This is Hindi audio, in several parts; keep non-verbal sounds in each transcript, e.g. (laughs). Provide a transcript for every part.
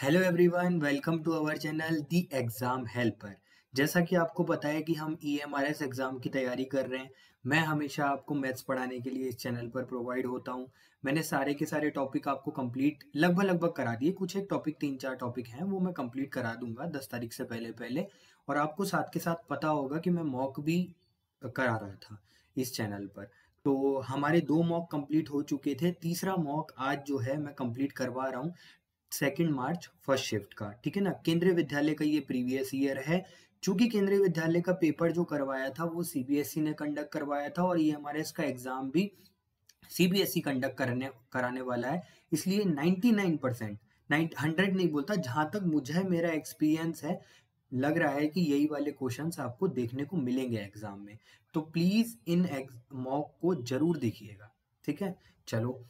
Hello everyone welcome to our channel the exam helper जैसा कि आपको पता है कि हम E M R S exam की तैयारी कर रहे हैं। मैं हमेशा आपको मैथ्स पढ़ाने के लिए इस चैनल पर प्रोवाइड होता हूँ। मैंने सारे के सारे टॉपिक आपको कंप्लीट लगभग लगभग करा दिए। कुछ एक टॉपिक तीन चार टॉपिक हैं, वो मैं कंप्लीट करा दूँगा दस तारीख से पहले पहले। और आपको साथ के साथ पता होगा कि मैं मॉक भी करा रहा था इस चैनल पर। तो हमारे दो मॉक कंप्लीट हो चुके थे। तीसरा मॉक आज जो है मैं कंप्लीट करवा रहा हूँ। सेकेंड मार्च फ़र्स्ट शिफ्ट का, ठीक है ना? केंद्रीय विद्यालय का ये प्रीवियस ईयर है। चूँकि केंद्रीय विद्यालय का पेपर जो करवाया था, वो सीबीएसई e ने कंडक्ट करवाया था और ये हमारे इसका एग्ज़ाम भी सीबीएसई कंडक्ट करने, कराने वाला है। इसलिए 99 परसेंट नाइन हंड्रेड नहीं बोलता, जहाँ तक मुझे मेरा एक्सपीरियंस है, लग रहा है कि यही वाले क्वेश्चंस आपको देखने को मिलेंगे एग्ज़ाम में। तो प्लीज़ इन मॉक को ज़रूर देखिएगा, ठीक है? चलो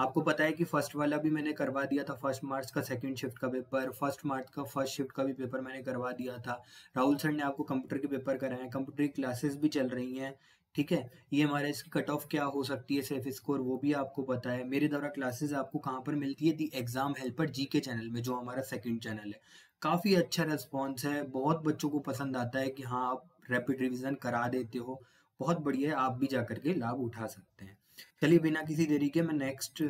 आपको पता है कि फ़र्स्ट वाला भी मैंने करवा दिया था, फ़र्स्ट मार्च का सेकंड शिफ्ट का पेपर फ़र्स्ट मार्च का फ़र्स्ट शिफ्ट का भी पेपर मैंने करवा दिया था। राहुल सर ने आपको कंप्यूटर के पेपर कराए हैं कंप्यूटर की क्लासेस भी चल रही हैं, ठीक है? ये हमारे इसकी कट ऑफ़ क्या हो सकती है सेफ़ स्कोर वो भी आपको पता है। मेरे द्वारा क्लासेस आपको कहाँ पर मिलती है? दी एग्ज़ाम हेल्पर जी के चैनल में, जो हमारा सेकंड चैनल है। काफ़ी अच्छा रेस्पॉन्स है, बहुत बच्चों को पसंद आता है कि हाँ आप रैपिड रिविजन करा देते हो, बहुत बढ़िया आप भी जा करके लाभ उठा सकते हैं। चलिए बिना किसी देरी के मैं नेक्स्ट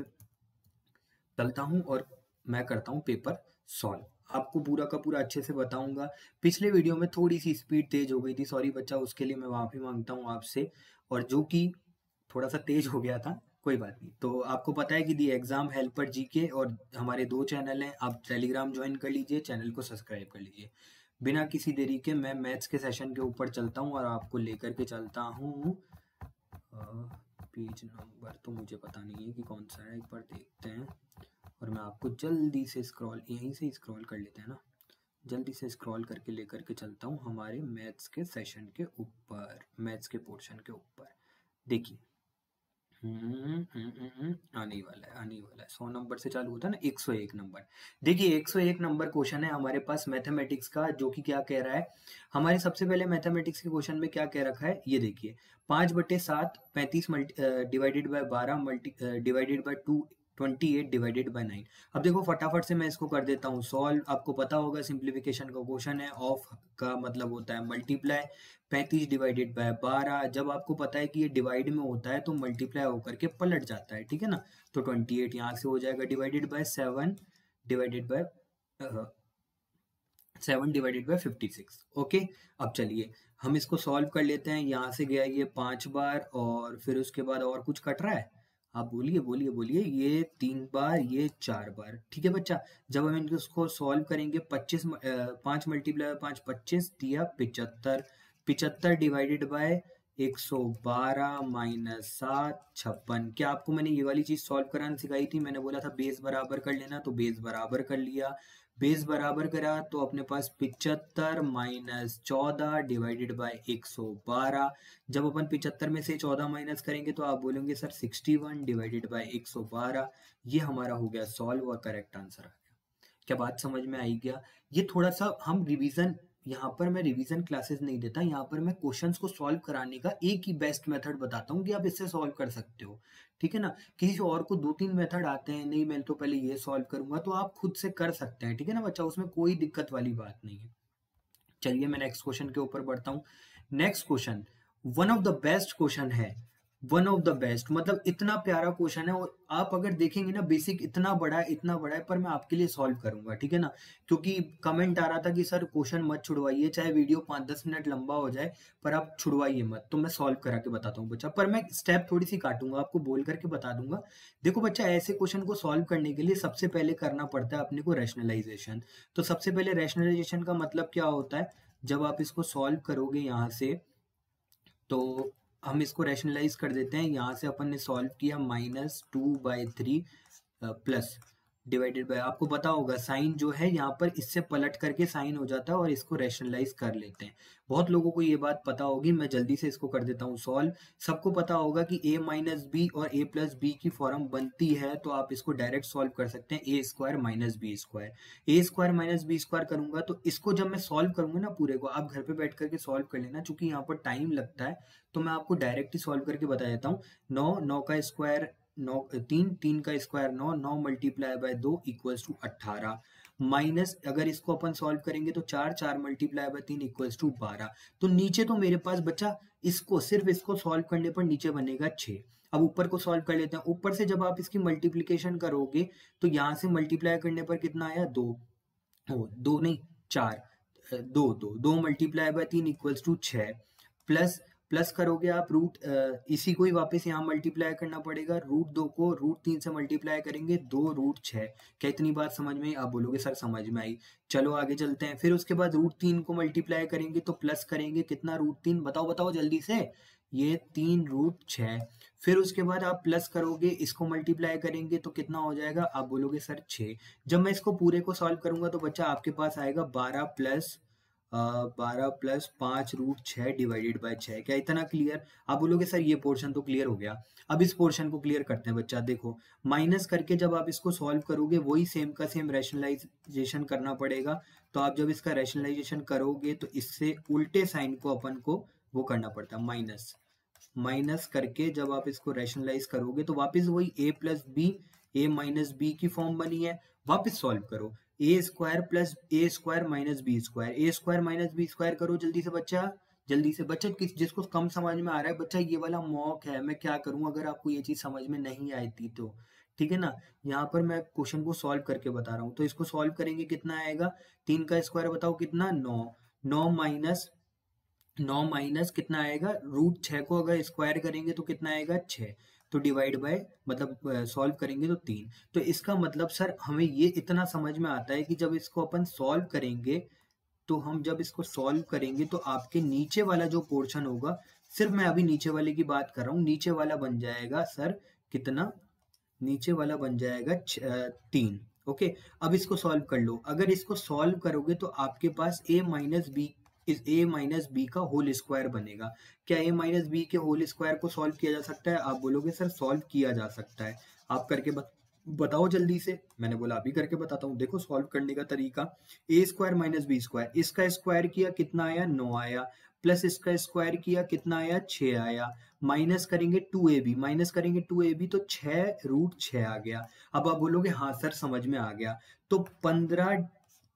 चलता हूँ और मैं करता हूँ पेपर सॉल्व आपको पूरा का पूरा अच्छे से बताऊँगा। पिछले वीडियो में थोड़ी सी स्पीड तेज हो गई थी सॉरी बच्चा, उसके लिए मैं माफ़ी माँगता हूँ आपसे। और जो कि थोड़ा सा तेज हो गया था, कोई बात नहीं। तो आपको पता है कि दी एग्ज़ाम हेल्पर जी के और हमारे दो चैनल हैं, आप टेलीग्राम ज्वाइन कर लीजिए चैनल को सब्सक्राइब कर लीजिए। बिना किसी देरी के मैं मैथ्स के सेशन के ऊपर चलता हूँ और आपको लेकर के चलता हूँ। पेज नंबर तो मुझे पता नहीं है कि कौन सा है, एक बार देखते हैं। और मैं आपको जल्दी से स्क्रॉल यहीं से स्क्रॉल कर लेते हैं ना। जल्दी से स्क्रॉल करके लेकर के चलता हूँ हमारे मैथ्स के सेशन के ऊपर मैथ्स के पोर्शन के ऊपर। देखिए हम्म, हम्म, हम्म, आने वाला है आने वाला है। सौ नंबर से चालू होता है ना एक सौ एक नंबर। देखिए एक सौ एक नंबर क्वेश्चन है हमारे पास मैथमेटिक्स का जो कि क्या कह रहा है? हमारे सबसे पहले मैथमेटिक्स के क्वेश्चन में क्या कह रखा है? ये देखिए पाँच बटे सात पैंतीस मल्टी डिवाइडेड बाय बारह multi divided by two twenty eight divided by nine. अब देखो, फटाफट से मैं इसको कर देता हूँ सॉल्व आपको पता होगा सिंप्लीफिकेशन का क्वेश्चन है ऑफ़ का मतलब होता है मल्टीप्लाई पैंतीस डिवाइडेड बाय बारह। जब आपको पता है कि ये डिवाइड में होता है तो मल्टीप्लाई होकर के पलट जाता है, ठीक है ना? तो ट्वेंटी एट यहाँ से हो जाएगा divided by seven divided by seven divided by fifty six okay? अब चलिए, हम इसको सॉल्व कर लेते हैं। यहाँ से गया ये पाँच बार और फिर उसके बाद और कुछ कट रहा है? आप बोलिए बोलिए बोलिए, ये तीन बार, ये चार बार, ठीक है बच्चा? जब हम इनको सॉल्व करेंगे, पच्चीस पाँच मल्टीप्लाई पाँच, पच्चीस दिया पिचहत्तर पिचहत्तर डिवाइडेड बाय एक सौ बारह माइनस सात, छप्पन। क्या आपको मैंने ये वाली चीज़ सॉल्व कराना सिखाई थी? मैंने बोला था बेस बराबर कर लेना तो बेस बराबर कर लिया। बेस बराबर करा तो अपने पास पिचहत्तर माइनस चौदह डिवाइडेड बाय एक सौ बारह। जब अपन पिचहत्तर में से चौदह माइनस करेंगे तो आप बोलेंगे, sir, sixty one divided by एक सौ बारह। ये हमारा हो गया सॉल्व और करेक्ट आंसर आ गया। क्या बात समझ में आई गया ये थोड़ा सा हम रिवीजन यहाँ पर मैं रिवीजन क्लासेस नहीं देता, यहाँ पर मैं क्वेश्चंस को सॉल्व कराने का एक ही बेस्ट मेथड बताता हूँ कि आप इससे सॉल्व कर सकते हो। ठीक है ना? किसी और को दो तीन मेथड आते हैं, नहीं मैं तो पहले ये सॉल्व करूँगा तो आप खुद से कर सकते हैं। ठीक है ना बच्चा? उसमें कोई दिक्कत वाली बात नहीं है। चलिए मैं नेक्स्ट क्वेश्चन के ऊपर बढ़ता हूँ। Next question one of the best question है। वन ऑफ़ द बेस्ट मतलब इतना प्यारा क्वेश्चन है और आप अगर देखेंगे ना बेसिक इतना बड़ा है, इतना बड़ा है, पर मैं आपके लिए सॉल्व करूँगा, ठीक है ना? क्योंकि कमेंट आ रहा था कि, सर क्वेश्चन मत छुड़वाइए, चाहे वीडियो पाँच दस मिनट लंबा हो जाए, पर आप छुड़वाइए मत। तो मैं सॉल्व करा के बताता हूँ, बच्चा। पर मैं स्टेप थोड़ी सी काटूँगा, आपको बोल करके बता दूँगा। देखो बच्चा, ऐसे क्वेश्चन को सॉल्व करने के लिए सबसे पहले करना पड़ता है अपने को रैशनलाइजेशन तो सबसे पहले रैशनलाइजेशन का मतलब क्या होता है? जब आप इसको सॉल्व करोगे यहाँ से तो हम इसको रैशनलाइज कर देते हैं। यहाँ से अपन ने सॉल्व किया minus two by three plus divided by आपको पता होगा, साइन जो है, यहाँ पर इससे पलट करके साइन हो जाता है और इसको रैशनलाइज कर लेते हैं। बहुत लोगों को ये बात पता होगी, मैं जल्दी से इसको कर देता हूँ सॉल्व सबको पता होगा कि a माइनस बी और a प्लस बी की फॉर्म बनती है तो आप इसको डायरेक्ट सॉल्व कर सकते हैं A square minus B square A square minus B square करूँगा तो इसको जब मैं सॉल्व करूँगा ना पूरे को, आप घर पे बैठ करके सॉल्व कर लेना, चूँकि यहाँ पर टाइम लगता है तो मैं आपको डायरेक्ट ही सॉल्व करके बता देता हूँ। नौ नौ का स्क्वायर नौ तीन तीन का स्क्वायर नौ नौ मल्टीप्लाई बाय दो इक्वल्स टू अट्ठारह। माइनस अगर इसको अपन सॉल्व करेंगे तो चार चार मल्टीप्लाई बाय तीन इक्वल्स टू बारह। तो नीचे तो मेरे पास बच्चा इसको सिर्फ़ इसको सॉल्व करने पर नीचे बनेगा छः अब ऊपर को सॉल्व कर लेते हैं। ऊपर से जब आप इसकी मल्टीप्लीकेशन करोगे तो यहाँ से मल्टीप्लाई करने पर कितना आया? दो। ओ, दो नहीं चार। दो दो। दो मल्टीप्लाई बाय तीन इक्वल्स टू छ प्लस प्लस करोगे आप रूट इसी को ही वापस यहाँ मल्टीप्लाई करना पड़ेगा। रूट दो को रूट तीन से मल्टीप्लाई करेंगे, दो रूट छः क्या इतनी बात समझ में आप बोलोगे, सर, समझ में आई। चलो, आगे चलते हैं। फिर उसके बाद रूट तीन को मल्टीप्लाई करेंगे तो प्लस करेंगे। कितना रूट तीन? बताओ बताओ जल्दी से। ये तीन रूट छ फिर उसके बाद आप प्लस करोगे, इसको मल्टीप्लाई करेंगे तो कितना हो जाएगा? आप बोलोगे, सर छ जब मैं इसको पूरे को सॉल्व करूँगा तो बच्चा आपके पास आएगा बारह प्लस बारह प्लस पाँच रूट छह डिवाइडेड बाय छह। क्या इतना क्लियर आप बोलोगे, सर, ये पोर्शन तो क्लियर हो गया। अब इस पोर्शन को क्लियर करते हैं बच्चा, देखो। माइनस करके जब आप इसको सॉल्व करोगे, वही सेम का सेम रैशनलाइजेशन करना पड़ेगा। तो आप जब इसका रैशनलाइजेशन करोगे तो इससे उल्टे साइन को अपन को वो करना पड़ता है माइनस माइनस करके जब आप इसको रैशनलाइज करोगे तो वापस वही A plus B A minus B की फॉर्म बनी है। वापस सॉल्व करो। A square plus A square minus B square A square minus B square करो जल्दी से बच्चा। जल्दी से बच्चा, किस, जिसको कम समझ में आ रहा है, बच्चा ये वाला मॉक है, मैं क्या करूँ अगर आपको ये चीज़ समझ में नहीं थी तो? ठीक है ना? यहाँ पर मैं क्वेश्चन को सॉल्व करके बता रहा हूँ। तो इसको सॉल्व करेंगे कितना आएगा? तीन का स्क्वायर बताओ कितना? नौ। नौ माइनस नौ माइनस कितना आएगा? रूट छह को अगर स्क्वायर करेंगे तो कितना आएगा? छह। तो डिवाइड बाय मतलब सॉल्व करेंगे तो तीन। तो इसका मतलब सर हमें ये इतना समझ में आता है कि जब इसको अपन सॉल्व करेंगे तो हम जब इसको सॉल्व करेंगे तो आपके नीचे वाला जो पोर्शन होगा, सिर्फ़ मैं अभी नीचे वाले की बात कर रहा हूँ, नीचे वाला बन जाएगा सर कितना? नीचे वाला बन जाएगा तीन ओके अब इसको सॉल्व कर लो। अगर इसको सॉल्व करोगे तो आपके पास ए माइनस बी इस ए माइनस बी का होल स्क्वायर बनेगा। क्या ए माइनस बी के होल स्क्वायर को सॉल्व किया जा सकता है? आप बोलोगे सर सॉल्व किया जा सकता है। आप करके बत, बताओ जल्दी से। मैंने बोला अभी करके बताता हूँ। देखो सॉल्व करने का तरीका। A square minus B square इसका स्क्वायर किया कितना आया? नौ आया। प्लस इसका स्क्वायर किया कितना आया? छ आया। माइनस करेंगे टू ए बी माइनस करेंगे टू ए बी तो छ रूट छ आ गया। अब आप बोलोगे हाँ सर समझ में आ गया। तो पंद्रह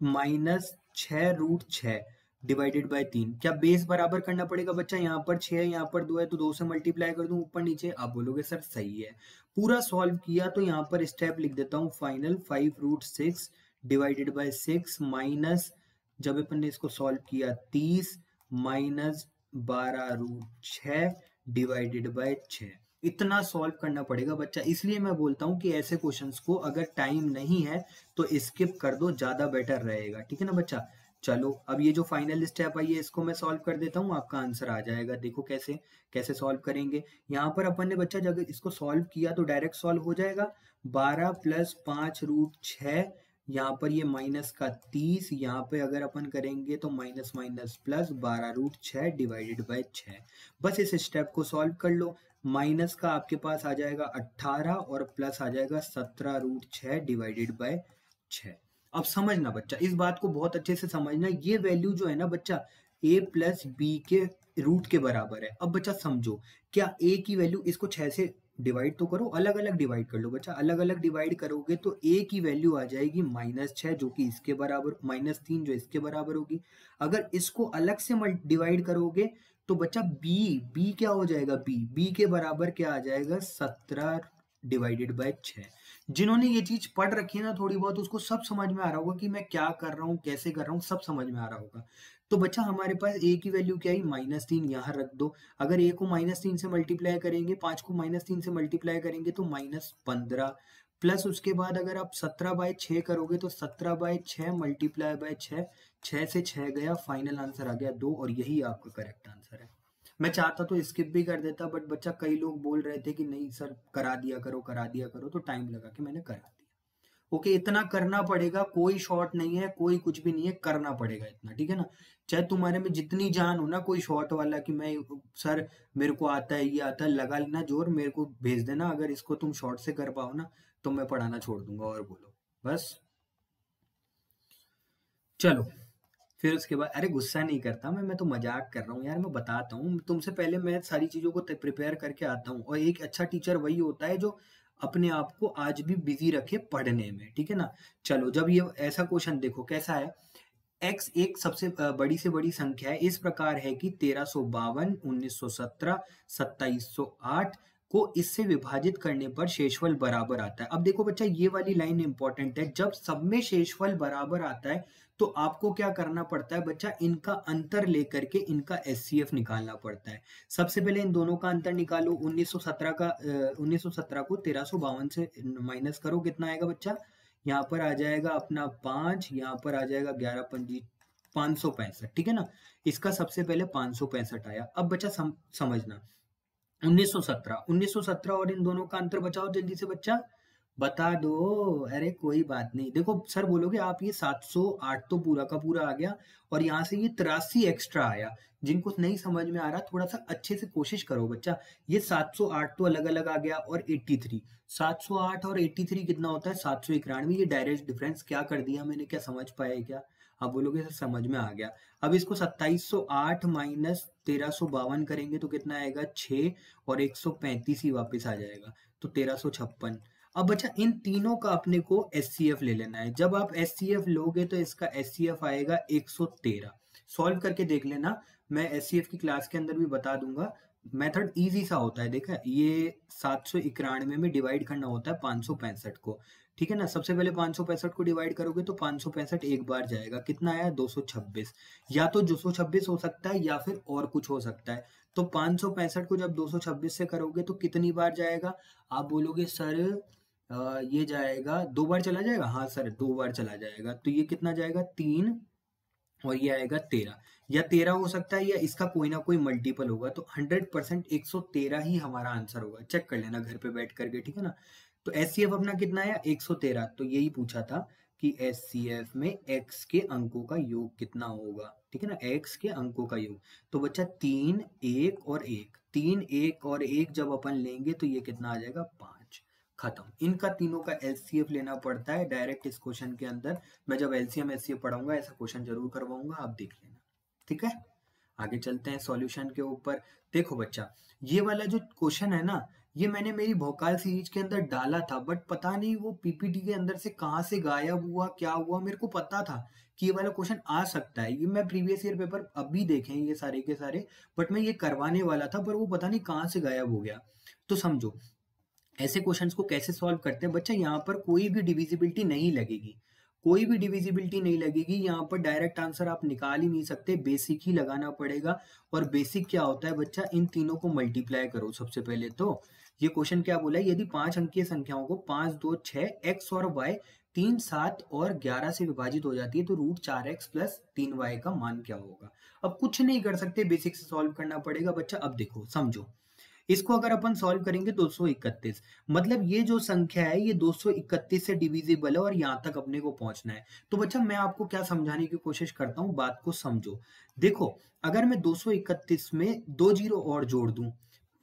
माइनस छ रूट छ डिवाइडेड बाय तीन। क्या बेस बराबर करना पड़ेगा बच्चा? यहाँ पर छह है, यहाँ पर दो है तो दो से मल्टीप्लाई कर दूँ ऊपर नीचे। आप बोलोगे, सर, सही है। पूरा सॉल्व किया तो यहाँ पर स्टेप लिख देता हूँ। Final five root six divided by six minus जब अपन ने इसको सॉल्व किया, तीस माइनस बारह रूट छ डिवाइडेड बाय छ इतना सॉल्व करना पड़ेगा बच्चा। इसलिए मैं बोलता हूँ कि ऐसे क्वेश्चंस को अगर टाइम नहीं है तो स्किप कर दो, ज़्यादा बेटर रहेगा। ठीक है ना बच्चा? चलो, अब ये जो फाइनल स्टेप आई है इसको मैं सॉल्व कर देता हूँ, आपका आंसर आ जाएगा। देखो कैसे कैसे सॉल्व करेंगे। यहाँ पर अपन ने बच्चा, जब इसको सॉल्व किया तो डायरेक्ट सॉल्व हो जाएगा। बारह प्लस पाँच रूट छ यहाँ पर ये माइनस का तीस, यहाँ पे अगर अपन करेंगे तो माइनस माइनस प्लस बारह रूट छ डिवाइडेड बाय छ बस इस स्टेप को सॉल्व कर लो। माइनस का आपके पास आ जाएगा अट्ठारह और प्लस आ जाएगा सत्रह रूट छ डिवाइडेड बाय छ अब समझना बच्चा, इस बात को बहुत अच्छे से समझना, ये वैल्यू जो है ना बच्चा ए प्लस बी के रूट के बराबर है। अब बच्चा समझो, क्या ए की वैल्यू इसको छह से डिवाइड तो करो अलग अलग डिवाइड कर लो बच्चा अलग अलग डिवाइड करोगे तो ए की वैल्यू आ जाएगी माइनस छह, जो कि इसके बराबर माइनस तीन जो इसके बराबर होगी। अगर इसको अलग से डिवाइड करोगे तो बच्चा बी बी क्या हो जाएगा बी बी के बराबर क्या आ जाएगा? सत्रह डिवाइडेड बाय छह। जिन्होंने ये चीज़ पढ़ रखी है ना थोड़ी बहुत, उसको सब समझ में आ रहा होगा कि मैं क्या कर रहा हूँ, कैसे कर रहा हूँ, सब समझ में आ रहा होगा। तो बच्चा, हमारे पास ए की वैल्यू क्या है? माइनस तीन यहाँ रख दो। अगर ए को माइनस तीन से मल्टीप्लाई करेंगे, पाँच को माइनस तीन से मल्टीप्लाई करेंगे तो माइनस पंद्रह। प्लस उसके बाद अगर आप सत्रह बाय छ करोगे तो सत्रह बाय छ मल्टीप्लाई बाय छ छह से छह गया फाइनल आंसर आ गया दो, और यही आपका करेक्ट आंसर है। मैं चाहता तो स्किप भी कर देता बट बच्चा कई लोग बोल रहे थे कि नहीं सर करा दिया करो, करा दिया करो तो टाइम लगा के मैंने करा दिया। ओके इतना करना पड़ेगा, कोई शॉर्ट नहीं है, कोई कुछ भी नहीं है, करना पड़ेगा इतना, ठीक है ना? चाहे तुम्हारे में जितनी जान हो ना, कोई शॉर्ट वाला कि मैं सर मेरे को आता है, ये आता है, लगा लेना ज़ोर, मेरे को भेज देना, अगर इसको तुम शॉर्ट से कर पाओ ना तो मैं पढ़ाना छोड़ दूँगा, और बोलो। बस। चलो। फिर उसके बाद, अरे, गुस्सा नहीं करता मैं मैं तो मज़ाक कर रहा हूँ यार, मैं बताता हूँ। तुमसे पहले मैं सारी चीज़ों को प्रिपेयर करके आता हूँ। और एक अच्छा टीचर वही होता है जो अपने आप को आज भी बिज़ी रखे पढ़ने में, ठीक है ना? चलो, जब ये ऐसा क्वेश्चन देखो, कैसा है? X एक सबसे बड़ी से बड़ी संख्या है। इस प्रकार है कि तेरह सो बावन, उन्नीस सौ सत्रह, सत्ताईस सौ आठ को इससे विभाजित करने पर शेषफल बराबर आता है। अब देखो बच्चा, ये वाली लाइन इंपॉर्टेंट है। जब सब में शेषफल बराबर आता है तो आपको क्या करना पड़ता है बच्चा? इनका अंतर लेकर के इनका एससीएफ निकालना पड़ता है। सबसे पहले इन दोनों का अंतर निकालो। 1917 का उन्नीस सौ सत्रह को तेरह से माइनस करो। कितना आएगा बच्चा? यहाँ पर आ जाएगा अपना पाँच यहाँ पर आ जाएगा ग्यारह पंजी पाँच सौ पैंसठ ठीक है ना? इसका सबसे पहले पाँच सौ पैंसठ आया। अब बच्चा सम, समझना। 1917 1917 और इन दोनों का अंतर बचाओ जल्दी से बच्चा। बता दो। अरे कोई बात नहीं। देखो, सर बोलोगे आप ये 708 तो पूरा का पूरा आ गया और यहाँ से ये तिरासी एक्स्ट्रा आया। जिनको नहीं समझ में आ रहा, थोड़ा सा अच्छे से कोशिश करो बच्चा। ये 708 तो अलग अलग आ गया और 83 708 और 83 कितना होता है? सात सौ इक्यानवे। ये डायरेक्ट डिफरेंस क्या कर दिया मैंने? क्या समझ पाया क्या? आप बोलोगे सर समझ में आ गया। अब इसको 2708 माइनस तेरह बावन करेंगे तो कितना आएगा? 6 और 135 ही वापस आ जाएगा। तो तेरह अब बच्चा इन तीनों का अपने को एस ले लेना है। जब आप एस लोगे तो इसका एस आएगा 113 सॉल्व करके देख लेना। मैं एस की क्लास के अंदर भी बता दूँगा। मेथड इजी सा होता है। देखा, ये सात सौ इक्यानवे में डिवाइड करना होता है पाँच सौ पैंसठ को। ठीक है ना? सबसे पहले पाँच सौ पैंसठ को डिवाइड करोगे तो पाँच सौ पैंसठ एक बार जाएगा। कितना आया? दो सौ छब्बीस। या तो दो सौ छब्बीस हो सकता है या फिर और कुछ हो सकता है। तो पाँच सौ पैंसठ को जब दो सौ छब्बीस से करोगे तो कितनी बार जाएगा? आप बोलोगे, सर ये जाएगा, दो बार चला जाएगा? हाँ सर, दो बार चला जाएगा। तो ये कितना जाएगा? तीन और ये आएगा तेरह। या तेरह हो सकता है या इसका कोई ना कोई मल्टीपल होगा तो हंड्रेड परसेंट एक सौ तेरह ही हमारा आंसर होगा। चेक कर लेना, घर पे बैठ करके, ठीक है ना? तो एस सी एफ़ अपना कितना आया एक सौ तेरह। तो यही पूछा था कि एस सी एफ़ में x के अंकों का योग कितना होगा, ठीक है ना? X के अंकों का योग। तो बच्चा, तीन, एक और एक। तीन, एक और एक जब अपन लेंगे तो ये कितना आ जाएगा? पाँच। खत्म। इनका तीनों का एलसीएफ लेना पड़ता है डायरेक्ट इस क्वेश्चन के अंदर। मैं जब एलसीएम एस पढ़ाऊँगा, ऐसा क्वेश्चन ज़रूर करवाऊँगा, आप देख लेना। ठीक है? आगे चलते हैं सॉल्यूशन के ऊपर। देखो बच्चा, ये वाला जो क्वेश्चन है ना, ये मैंने मेरी भोकाल सीरीज़ के अंदर डाला था बट पता नहीं वो पीपीटी के अंदर से कहाँ से गायब हुआ, क्या हुआ, मेरे को पता था कि ये वाला क्वेश्चन आ सकता है। ये मैं प्रीवियस ईयर पेपर अभी देखे ये सारे के सारे बट मैं ये करवाने वाला था, पर वो पता नहीं कहाँ से गायब हो गया। तो समझो ऐसे क्वेश्चंस को कैसे सॉल्व करते हैं? बच्चा, यहाँ पर कोई भी डिविजिबिलिटी नहीं लगेगी। कोई भी डिविजिबिलिटी नहीं लगेगी। यहाँ पर डायरेक्ट आंसर आप निकाल ही नहीं सकते। बेसिक ही लगाना पड़ेगा। और बेसिक क्या होता है बच्चा? इन तीनों को मल्टीप्लाई करो सबसे पहले तो। ये क्वेश्चन क्या बोला? है यदि पाँच अंकीय संख्याओं को पाँच, दो, छह एक्स और वाई तीन, सात और ग्यारह से विभाजित हो जाती है तो रूट चार एक्स प्लस तीन वाई का मान क्या होगा? अब कुछ नहीं कर सकते। बेसिक से सॉल्व करना पड़ेगा। बच्चा, अब देखो, समझो। इसको अगर अपन सॉल्व करेंगे 231 मतलब ये जो संख्या है, ये 231 से डिविजिबल है और यहाँ तक अपने को पहुँचना है। तो बच्चा, मैं आपको क्या समझाने की कोशिश करता हूँ, बात को समझो। देखो, अगर मैं 231 में दो ज़ीरो और जोड़ दू,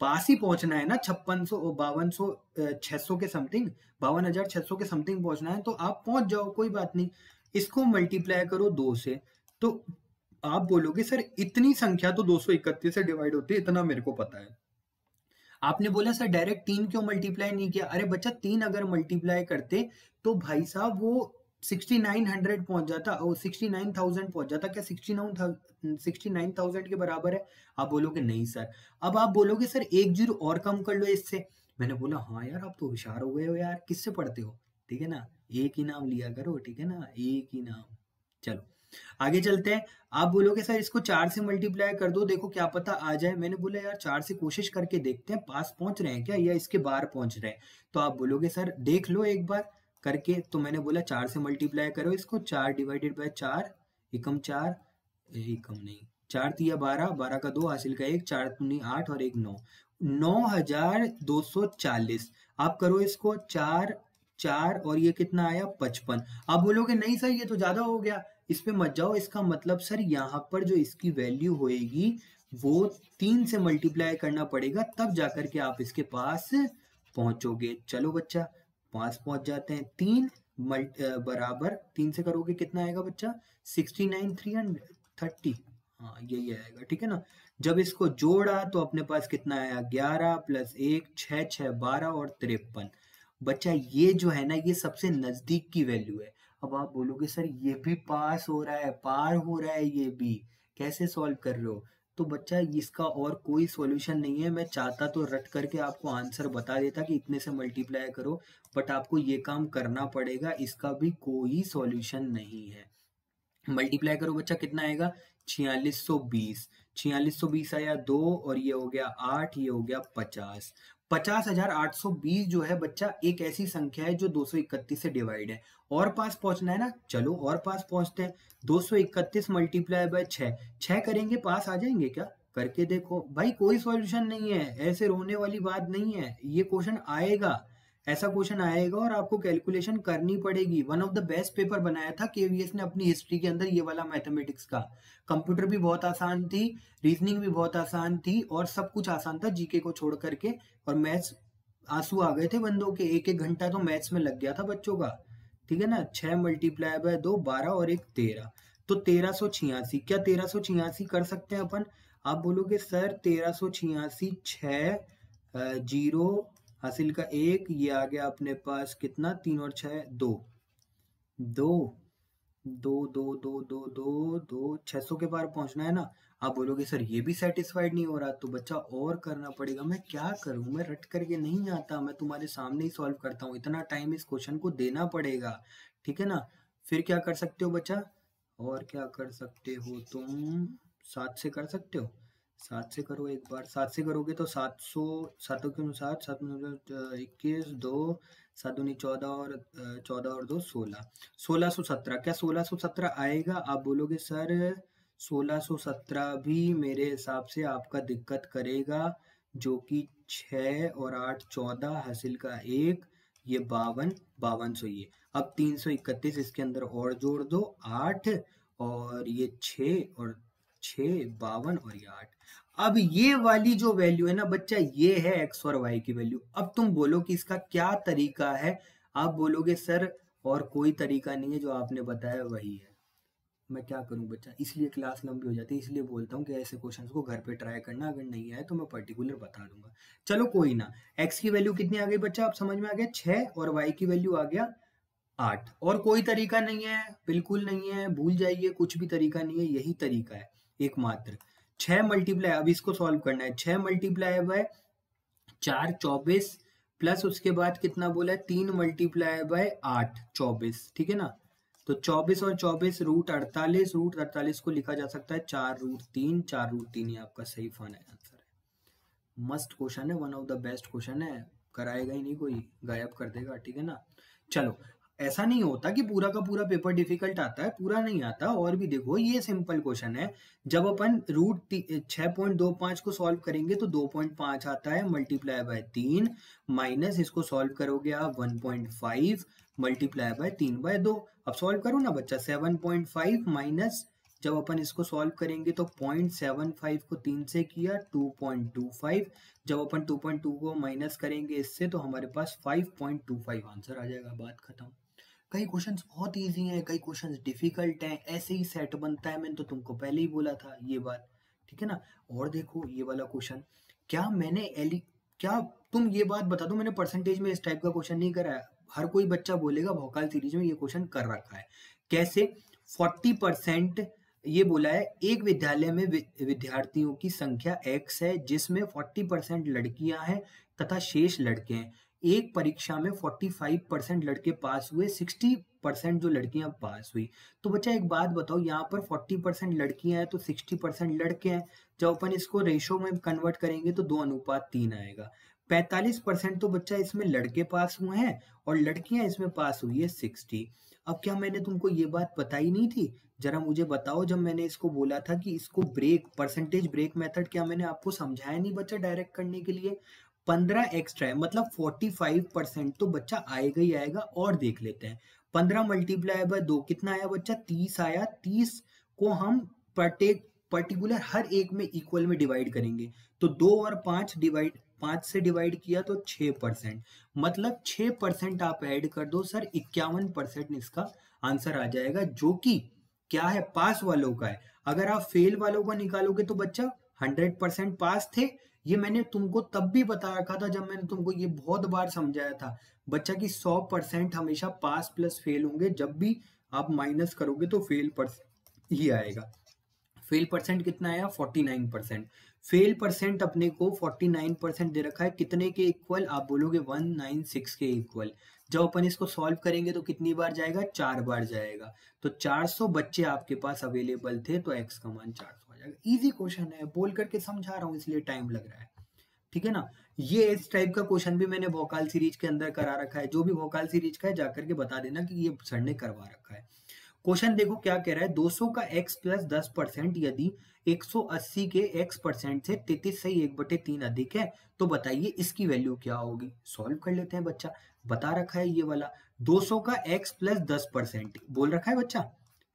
पास ही पहुँचना है ना, छप्पन सौ, बावन सौ छह सौ के समथिंग बावन हज़ार छह सौ के समथिंग पहुँचना है तो आप पहुँच जाओ, कोई बात नहीं। इसको मल्टीप्लाई करो दो से तो आप बोलोगे, सर, इतनी संख्या तो 231 से डिवाइड होती है, इतना मेरे को पता है। आपने बोला, सर डायरेक्ट तीन क्यों मल्टीप्लाई नहीं किया? अरे बच्चा, तीन अगर मल्टीप्लाई करते तो भाई साहब, वो सिक्सटी नाइन हंड्रेड पहुँच जाता, और सिक्सटी नाइन थाउज़ेंड पहुँच जाता। क्या sixty nine sixty nine thousand के बराबर है? आप बोलोगे, नहीं, सर। अब आप बोलोगे, सर, एक ज़ीरो और कम कर लो इससे। मैंने बोला हाँ यार, आप तो होशियार हो गए हो यार। किससे पढ़ते हो? ठीक है ना? एक ही नाम लिया करो, ठीक है ना? एक ही नाम। चलो। आगे चलते हैं। आप बोलोगे, सर, इसको चार से मल्टीप्लाई कर दो, देखो क्या पता आ जाए। मैंने बोला, यार, चार से कोशिश करके देखते हैं, पास पहुँच रहे हैं क्या या इसके बाहर पहुँच रहे हैं? तो आप बोलोगे, सर, देख लो एक बार करके। तो मैंने बोला, चार से मल्टीप्लाई करो इसको, चार डिवाइडेड बाय चार, एकम चार एकम नहीं, चार तिया बारह बारह का दो, हासिल का एक, चार तुनी आठ और एक नौ। नौ हज़ार दो सौ चालीस। आप करो इसको, चार चार और ये कितना आया, पचपन। आप बोलोगे, नहीं सर, ये तो ज़्यादा हो गया। इस पे मत जाओ, इसका मतलब सर यहाँ पर जो इसकी वैल्यू होएगी, वो तीन से मल्टीप्लाई करना पड़ेगा, तब जाकर के आप इसके पास पहुंचोगे। चलो बच्चा, पास पहुँच जाते हैं। तीन बराबर, तीन से करोगे कितना आएगा बच्चा? Sixty nine three hundred thirty हाँ यही आएगा, ठीक है ना? जब इसको जोड़ा तो अपने पास कितना आया? ग्यारह प्लस एक छ छ बारह और तिरपन। बच्चा, ये जो है ना, ये सबसे नज़दीक की वैल्यू है। अब आप बोलोगे, सर, ये भी पास हो रहा है, पार हो रहा है ये भी। कैसे सॉल्व कर रहे हो? तो बच्चा, इसका और कोई सॉल्यूशन नहीं है। मैं चाहता तो रट करके आपको आंसर बता देता कि इतने से मल्टीप्लाई करो, बट आपको ये काम करना पड़ेगा, इसका भी कोई सॉल्यूशन नहीं है। मल्टीप्लाई करो बच्चा, कितना आएगा? छियालीस सौ बीस। छियालीस सौ बीस आया दो और ये हो गया आठ, ये हो गया पचास। पचास हज़ार आठ सौ बीस जो है बच्चा, एक ऐसी संख्या है जो दो सौ इकतीस से डिवाइड है। और पास पहुँचना है ना? चलो, और पास पहुँचते हैं। दो सौ इकतीस मल्टीप्लाई बाय छह। छह करेंगे, पास आ जाएँगे क्या? करके देखो। भाई, कोई सॉल्यूशन नहीं है। ऐसे रोने वाली बात नहीं है। ये क्वेश्चन आएगा। ऐसा क्वेश्चन आएगा और आपको कैलकुलेशन करनी पड़ेगी। One of the best paper बनाया था केवीएस ने अपनी हिस्ट्री के अंदर ये वाला मैथमेटिक्स का। कंप्यूटर भी बहुत आसान थी रीजनिंग भी बहुत आसान थी और सब कुछ आसान था जीके को छोड़ करके। और मैथ्स आँसू आ गए थे बंदों के। एक एक घंटा तो मैथ्स में लग गया था बच्चों का। ठीक है ना? छह मल्टीप्लाई बाय दो, बारह और एक तेरह। तो तेरह सो छियासी। क्या तेरह सो छियासी कर सकते हैं अपन? आप बोलोगे, सर, तेरह सो छियासी छ ज़ीरो हासिल का एक, ये आ गया अपने पास कितना? तीन और छह, दो। दो। दो दो दो दो दो दो, छह सौ के पार पहुँचना है ना? आप बोलोगे, सर, ये भी सेटिस्फाइड नहीं हो रहा तो बच्चा और करना पड़ेगा। मैं क्या करूँ? मैं रट करके नहीं आता। मैं तुम्हारे सामने ही सॉल्व करता हूँ। इतना टाइम इस क्वेश्चन को देना पड़ेगा। ठीक है ना? फिर क्या कर सकते हो बच्चा? और क्या कर सकते हो तुम? सात से कर सकते हो। सात से करो एक बार। सात से करोगे तो सात सौ, सातों के अनुसार सात इक्कीस, दो, सात दूनी चौदह और चौदह और दो, सोलह। सोलह सौ सत्रह। क्या सोलह सौ सत्रह आएगा? आप बोलोगे, सर, सोलह सौ सत्रह भी मेरे हिसाब से आपका दिक्कत करेगा, जो कि छ और आठ चौदह हासिल का एक, ये बावन बावन सौ ये। अब तीन सौ इकतीस इसके अंदर और जोड़ दो, आठ और ये छ और छ बावन और ये आठ। अब ये वाली जो वैल्यू है ना बच्चा, ये है एक्स और वाई की वैल्यू अब तुम बोलो कि इसका क्या तरीका है? आप बोलोगे, सर, और कोई तरीका नहीं है, जो आपने बताया वही है. मैं क्या करूँ बच्चा? इसलिए क्लास लंबी हो जाती है, इसलिए बोलता हूँ कि ऐसे क्वेश्चंस को घर पे ट्राई करना, अगर नहीं आए तो मैं पर्टिकुलर बता दूँगा। चलो कोई ना एक्स की वैल्यू कितनी आ गई बच्चा? आप समझ में आ गया? छह, और वाई की वैल्यू आ गया आठ। और कोई तरीका नहीं है, बिल्कुल नहीं है, भूल जाइए, कुछ भी तरीका नहीं है, यही तरीका है, एकमात्र। छह मल्टीप्लाई अब इसको सॉल्व करना है। छह मल्टीप्लाई बाय चार चौबीस प्लस उसके बाद कितना बोला है? तीन मल्टीप्लाई बाय आठ, चौबीस, ठीक है ना? तो चौबीस और चौबीस रूट अड़तालीस रूट अड़तालीस को लिखा जा सकता है चार रूट तीन, चार रूट तीन, ये आपका सही फन है आंसर है। मस्ट क्वेश्चन है one of the best question है, कराएगा ही नहीं कोई, गायब कर देगा, ठीक है ना? चलो ऐसा नहीं होता कि पूरा का पूरा पेपर डिफ़िकल्ट आता है, पूरा नहीं आता। और भी देखो, ये सिंपल क्वेश्चन है। जब अपन रूट छह पॉइंट दो पाँच को सॉल्व करेंगे तो दो पॉइंट पाँच आता है मल्टीप्लाई बाय तीन माइनस इसको सॉल्व करोगे आप one point five multiply by तीन बाय दो। अब सॉल्व करो ना बच्चा सेवन पॉइंट फाइव माइनस जब अपन इसको सॉल्व करेंगे तो पॉइंट सेवन फाइव को तीन से किया टू पॉइंट टू फाइव जब अपन टू पॉइंट टू को माइनस करेंगे इससे तो हमारे पास five point two five answer आ जाएगा। बात खत्म। कई क्वेश्चंस बहुत इजी हैं, कई क्वेश्चंस डिफ़िकल्ट हैं, ऐसे ही सेट बनता है, मैंने तो तुमको पहले ही बोला था ये बात, ठीक है ना? और देखो ये वाला क्वेश्चन क्या मैंने एली क्या तुम ये बात बता दो, मैंने परसेंटेज में इस टाइप का क्वेश्चन नहीं करा है हर कोई बच्चा बोलेगा, भोकाल सीरीज़ में ये क्वेश्चन कर रखा है। कैसे? फोर्टी परसेंट ये बोला है, एक विद्यालय में विद्यार्थियों की संख्या एक्स है, जिसमें फोर्टी परसेंट लड़कियाँ हैं तथा शेष लड़के हैं। एक परीक्षा में 45 परसेंट लड़के पास हुए 60 परसेंट जो लड़कियाँ पास हुई। तो बच्चा, एक बात बताओ, यहाँ पर 40 परसेंट लड़कियाँ हैं तो 60 परसेंट लड़के हैं। जब अपन इसको रेशो में कन्वर्ट करेंगे तो दो अनुपात तीन आएगा। 45 परसेंट तो बच्चा इसमें लड़के पास हुए हैं और लड़कियाँ इसमें पास हुई है 60 अब क्या मैंने तुमको ये बात बताई नहीं थी? जरा मुझे बताओ, जब मैंने इसको बोला था कि इसको ब्रेक परसेंटेज ब्रेक मेथड क्या मैंने आपको समझाया नहीं बच्चा डायरेक्ट करने के लिए? पंद्रह एक्स्ट्रा है मतलब फोर्टी फाइव परसेंट तो बच्चा आएगा ही आएगा और देख लेते हैं। पंद्रह मल्टीप्लाई बाय दो, कितना आया बच्चा? तीस आया। तीस को हम प्रत्येक पर्टिकुलर हर एक में इक्वल में डिवाइड करेंगे। तो दो और पाँच डिवाइड पाँच से डिवाइड किया तो छह परसेंट मतलब छह परसेंट आप ऐड कर दो, सर, इक्यावन परसेंट इसका आंसर आ जाएगा, जो कि क्या है? पास वालों का है। अगर आप फेल वालों का निकालोगे तो बच्चा हंड्रेड परसेंट पास थे ये मैंने तुमको तब भी बता रखा था जब मैंने तुमको ये बहुत बार समझाया था। बच्चा की सौ परसेंट हमेशा पास प्लस फेल होंगे, जब भी आप माइनस करोगे तो फेल पर ही आएगा। फेल परसेंट कितना आया? Forty nine percent. Fail percent अपने को फोर्टी नाइन परसेंट दे रखा है। कितने के इक्वल आप बोलोगे वन नाइन सिक्स के इक्वल जब अपन इसको सॉल्व करेंगे तो कितनी बार जाएगा? चार बार जाएगा। तो 400 बच्चे आपके पास अवेलेबल थे तो एक्स का मान 400 आ जाएगा इजी क्वेश्चन है। बोल करके समझा रहा हूँ, इसलिए टाइम लग रहा है। ठीक है ना? ये इस टाइप का क्वेश्चन भी मैंने वोकाल सीरीज़ के अंदर करा रखा है। जो भी वोकाल सीरीज़ का है जाकर के बता देना कि ये सर ने करवा रखा है। क्वेश्चन देखो क्या कह रहा है। 200 का x प्लस दस परसेंट यदि 180 के x परसेंट से तैतीस से एक बटे तीन अधिक है तो बताइए इसकी वैल्यू क्या होगी? सॉल्व कर लेते हैं बच्चा। बता रखा है ये वाला। 200 का x प्लस दस परसेंट बोल रखा है बच्चा?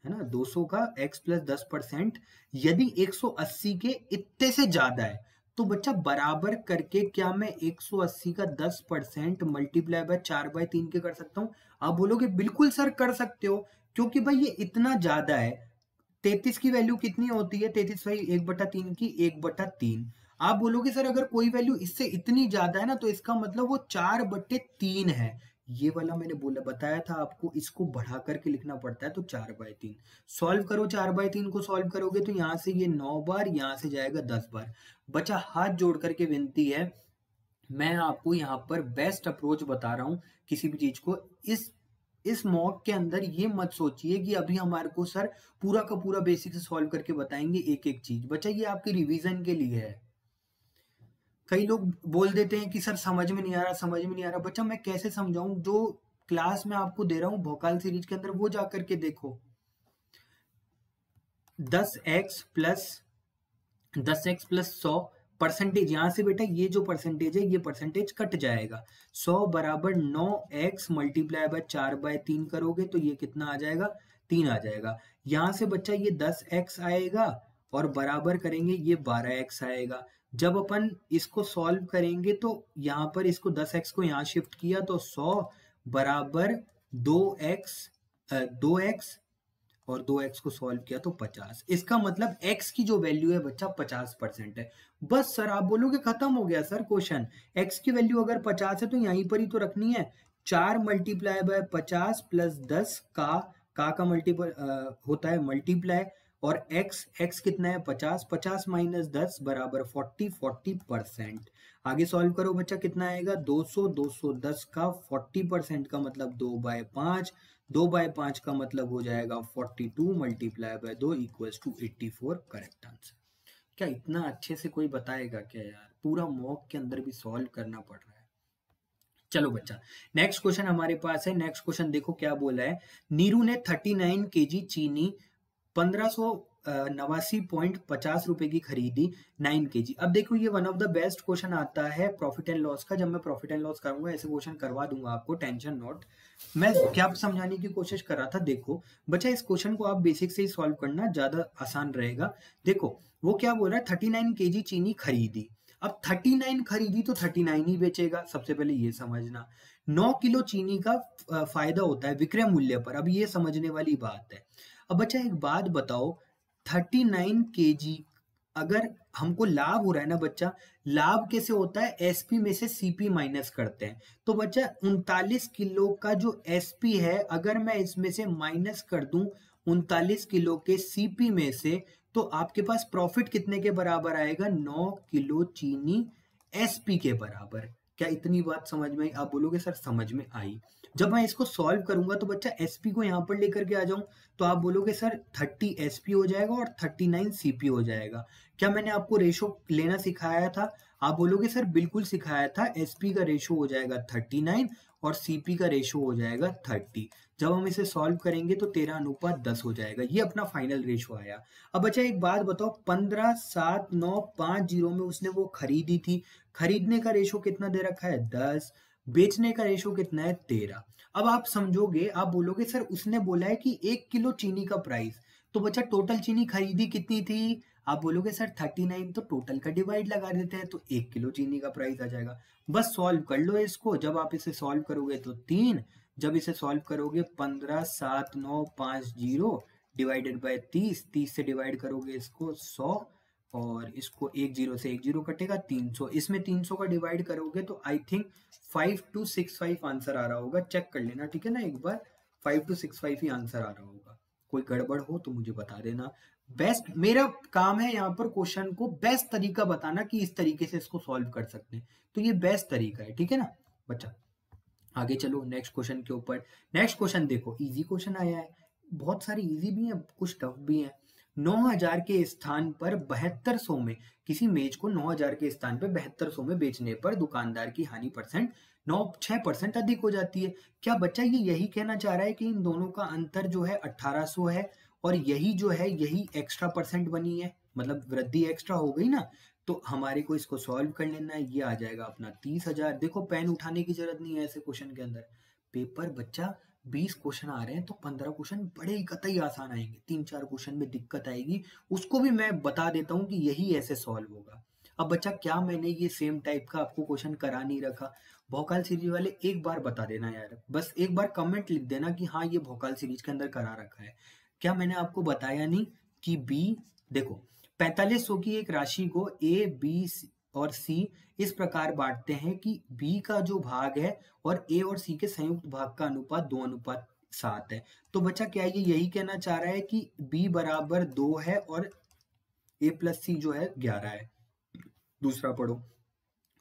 है ना 200 का x प्लस दस परसेंट, यदि 180 के इतने से ज़्यादा है तो बच्चा बराबर करके क्या मैं 180 का 10 परसेंट मल्टीप्लाई बाय चार बाय तीन के कर सकता हूँ? आप बोलोगे, बिल्कुल सर, कर सकते हो, क्योंकि भाई ये इतना ज़्यादा है। तैतीस की वैल्यू कितनी होती है? तैतीस भाई, एक बटा तीन की एक बटा तीन। आप बोलोगे, सर, अगर कोई वैल्यू इससे इतनी ज़्यादा है ना तो इसका मतलब वो चार बटे तीन है। ये वाला मैंने बोला, बताया था आपको, इसको बढ़ा करके लिखना पड़ता है तो चार बाय तीन। सॉल्व करो चार बाय तीन को सॉल्व करोगे तो यहाँ से ये नौ बार, यहाँ से जाएगा दस बार। बच्चा हाथ जोड़ करके विनती है, मैं आपको यहाँ पर बेस्ट अप्रोच बता रहा हूँ किसी भी चीज़ को। इस इस मॉक के अंदर ये मत सोचिए कि अभी हमारे को सर पूरा का पूरा बेसिक से सॉल्व करके बताएँगे एक एक चीज़। बच्चा ये आपके रिवीजन के लिए है। कई लोग बोल देते हैं कि, सर, समझ में नहीं आ रहा, समझ में नहीं आ रहा। बच्चा, मैं कैसे समझाऊं? जो क्लास में आपको दे रहा हूँ, भोकाल सीरीज़ के अंदर, वो जाकर के देखो। दस एक्स प्लस, दस एक्स प्लस सौ परसेंटेज, यहाँ से बेटा, ये जो परसेंटेज है, ये परसेंटेज कट जाएगा। सौ बराबर नौ एक्स मल्टीप्लाई बाय चार बाय तीन करोगे तो ये कितना आ जाएगा? तीन आ जाएगा। यहाँ से बच्चा, ये दस एक्स आएगा और बराबर करेंगे, ये बारह एक्स आएगा। जब अपन इसको सॉल्व करेंगे तो यहाँ पर इसको दस एक्स को यहाँ शिफ्ट किया तो सौ बराबर दो एक्स दो एक्स और दो एक्स को सॉल्व किया तो पचास। इसका मतलब एक्स की जो वैल्यू है बच्चा पचास परसेंट है। बस सर, आप बोलोगे खत्म हो गया सर क्वेश्चन एक्स की वैल्यू अगर पचास है तो यहीं पर ही तो रखनी है। चार मल्टीप्लाई बाय पचास प्लस दस का का का मल्टीपल होता है मल्टीप्लाई और x x कितना है? पचास पचास माइनस दस बराबर फोर्टी फोर्टी परसेंट। आगे सॉल्व करो बच्चा, कितना आएगा? दो सौ दो सौ दस का फोर्टी परसेंट का मतलब दो बाय पाँच, दो बाय पाँच का मतलब हो जाएगा फोर्टी टू मल्टीप्लाई बाय दो equal to eighty correct answer. क्या इतना अच्छे से कोई बताएगा क्या यार? पूरा मॉक के अंदर भी सॉल्व करना पड़ रहा है। चलो बच्चा, नेक्स्ट क्वेश्चन हमारे पास है। नेक्स्ट क्वेश्चन देखो क्या बोला है। नीरू ने थर्टी नाइन के चीनी पंद्रह नवासी पॉइंट पचास रुपए की खरीदी नाइन के जी अब देखो, ये one of the best question आता है प्रॉफिट एंड लॉस का। जब मैं प्रॉफिट एंड लॉस करूँगा, ऐसे क्वेश्चन करवा दूँगा आपको टेंशन नोट मैं क्या समझाने की कोशिश कर रहा था? देखो, बच्चा, इस क्वेश्चन को आप बेसिक से ही सॉल्व करना ज़्यादा आसान रहेगा। देखो, वो क्या बोल रहा है? थर्टी नाइन के जी चीनी खरीदी। अब थर्टी नाइन खरीदी तो थर्टी नाइन ही बेचेगा, सबसे पहले ये समझना। नौ किलो चीनी का फ़ायदा होता है विक्रय मूल्य पर। अब ये समझने वाली बात है। अब बच्चा एक बात बताओ थर्टी नाइन के जी अगर हमको लाभ हो रहा है ना बच्चा, लाभ कैसे होता है? एसपी में से सीपी माइनस करते हैं। तो बच्चा, उनतालीस किलो का जो एसपी है, अगर मैं इसमें से माइनस कर दूँ, उनतालीस किलो के सीपी में से तो आपके पास प्रॉफिट कितने के बराबर आएगा? नौ किलो चीनी एसपी के बराबर। क्या इतनी बात समझ में आई? आप बोलोगे, सर, समझ में आई। जब मैं इसको सॉल्व करूँगा तो बच्चा एसपी को यहाँ पर लेकर के आ जाऊँ तो आप बोलोगे, सर थर्टी एसपी हो जाएगा और थर्टी नाइन सीपी हो जाएगा। क्या मैंने आपको रेशो लेना सिखाया था? आप बोलोगे, सर, बिल्कुल सिखाया था एसपी का रेशो हो जाएगा थर्टी नाइन और सीपी का रेशो हो जाएगा थर्टी जब हम इसे सॉल्व करेंगे तो तेरह अनुपात दस हो जाएगा। ये अपना फाइनल रेशो आया। अब अच्छा एक बात बताओ, पंद्रह, सात, नौ, पाँच ज़ीरो में उसने वो खरीदी थी। खरीदने का रेशो कितना दे रखा है? दस। बेचने का रेशो कितना है? तेरह। अब आप समझोगे, आप बोलोगे, सर, उसने बोला है कि एक किलो चीनी का प्राइस तो बच्चा टोटल चीनी खरीदी कितनी थी? आप बोलोगे, सर थर्टी नाइन तो टोटल का डिवाइड लगा देते हैं तो एक किलो चीनी का प्राइस आ जाएगा। बस सॉल्व कर लो इसको। जब आप इसे सॉल्व करोगे तो तीन जब इसे सॉल्व करोगे पंद्रह सात नौ पाँच ज़ीरो डिवाइडेड बाय तीस तीस से डिवाइड करोगे इसको सौ और इसको एक ज़ीरो से एक ज़ीरो कटेगा तीन सौ। इसमें तीन सौ का डिवाइड करोगे तो I think five two six five answer आ रहा होगा। चेक कर लेना, ठीक है ना? एक बार फाइव टू सिक्स फाइव ही आंसर आ रहा होगा। कोई गड़बड़ हो तो मुझे बता देना। बेस्ट मेरा काम है यहाँ पर क्वेश्चन को बेस्ट तरीका बताना कि इस तरीके से इसको सॉल्व कर सकते हैं। तो ये बेस्ट तरीका है, ठीक है ना? बच्चा आगे चलो नेक्स्ट क्वेश्चन के ऊपर। नेक्स्ट क्वेश्चन देखो इजी क्वेश्चन आया है। बहुत सारे इजी भी हैं, कुछ टफ भी हैं। नौ हज़ार के स्थान पर बहत्तर सौ में, किसी मेज को नौ हज़ार के स्थान पर बहत्तर सौ में बेचने पर दुकानदार की हानि परसेंट नौ, छह परसेंट अधिक हो जाती है। क्या बच्चा ये यही कहना चाह रहा है कि इन दोनों का अंतर जो है अट्ठारह सौ है और यही जो है, यही एक्स्ट्रा परसेंट बनी है? मतलब वृद्धि एक्स्ट्रा हो गई ना? तो हमारे को इसको सॉल्व कर लेना है, ये आ जाएगा अपना तीस हज़ार। देखो, पेन उठाने की ज़रूरत नहीं है ऐसे क्वेश्चन के अंदर। पेपर, बच्चा, बीस क्वेश्चन आ रहे हैं तो पंद्रह क्वेश्चन बड़े ही कतई आसान आएँगे। तीन चार क्वेश्चन में दिक्कत आएगी। उसको भी मैं बता देता हूँ कि यही ऐसे सॉल्व होगा। अब बच्चा, क्या मैंने ये सेम टाइप का आपको क्वेश्चन करा नहीं रखा? भोकाल सीरीज़ वाले एक बार बता देना यार। बस एक बार कमेंट लिख देना कि हाँ ये भोकाल सीरीज़ के अंदर करा रखा है। क्या मैंने आपको बताया नहीं कि बी देखो पैतालीस सौ की एक राशि को ए बी और सी इस प्रकार बांटते हैं कि बी का जो भाग है और ए और सी के संयुक्त भाग का अनुपात दो अनुपात सात है। तो बच्चा, क्या ये यही कहना चाह रहा है कि बी बराबर दो है और ए प्लस सी जो है ग्यारह है? दूसरा पढ़ो।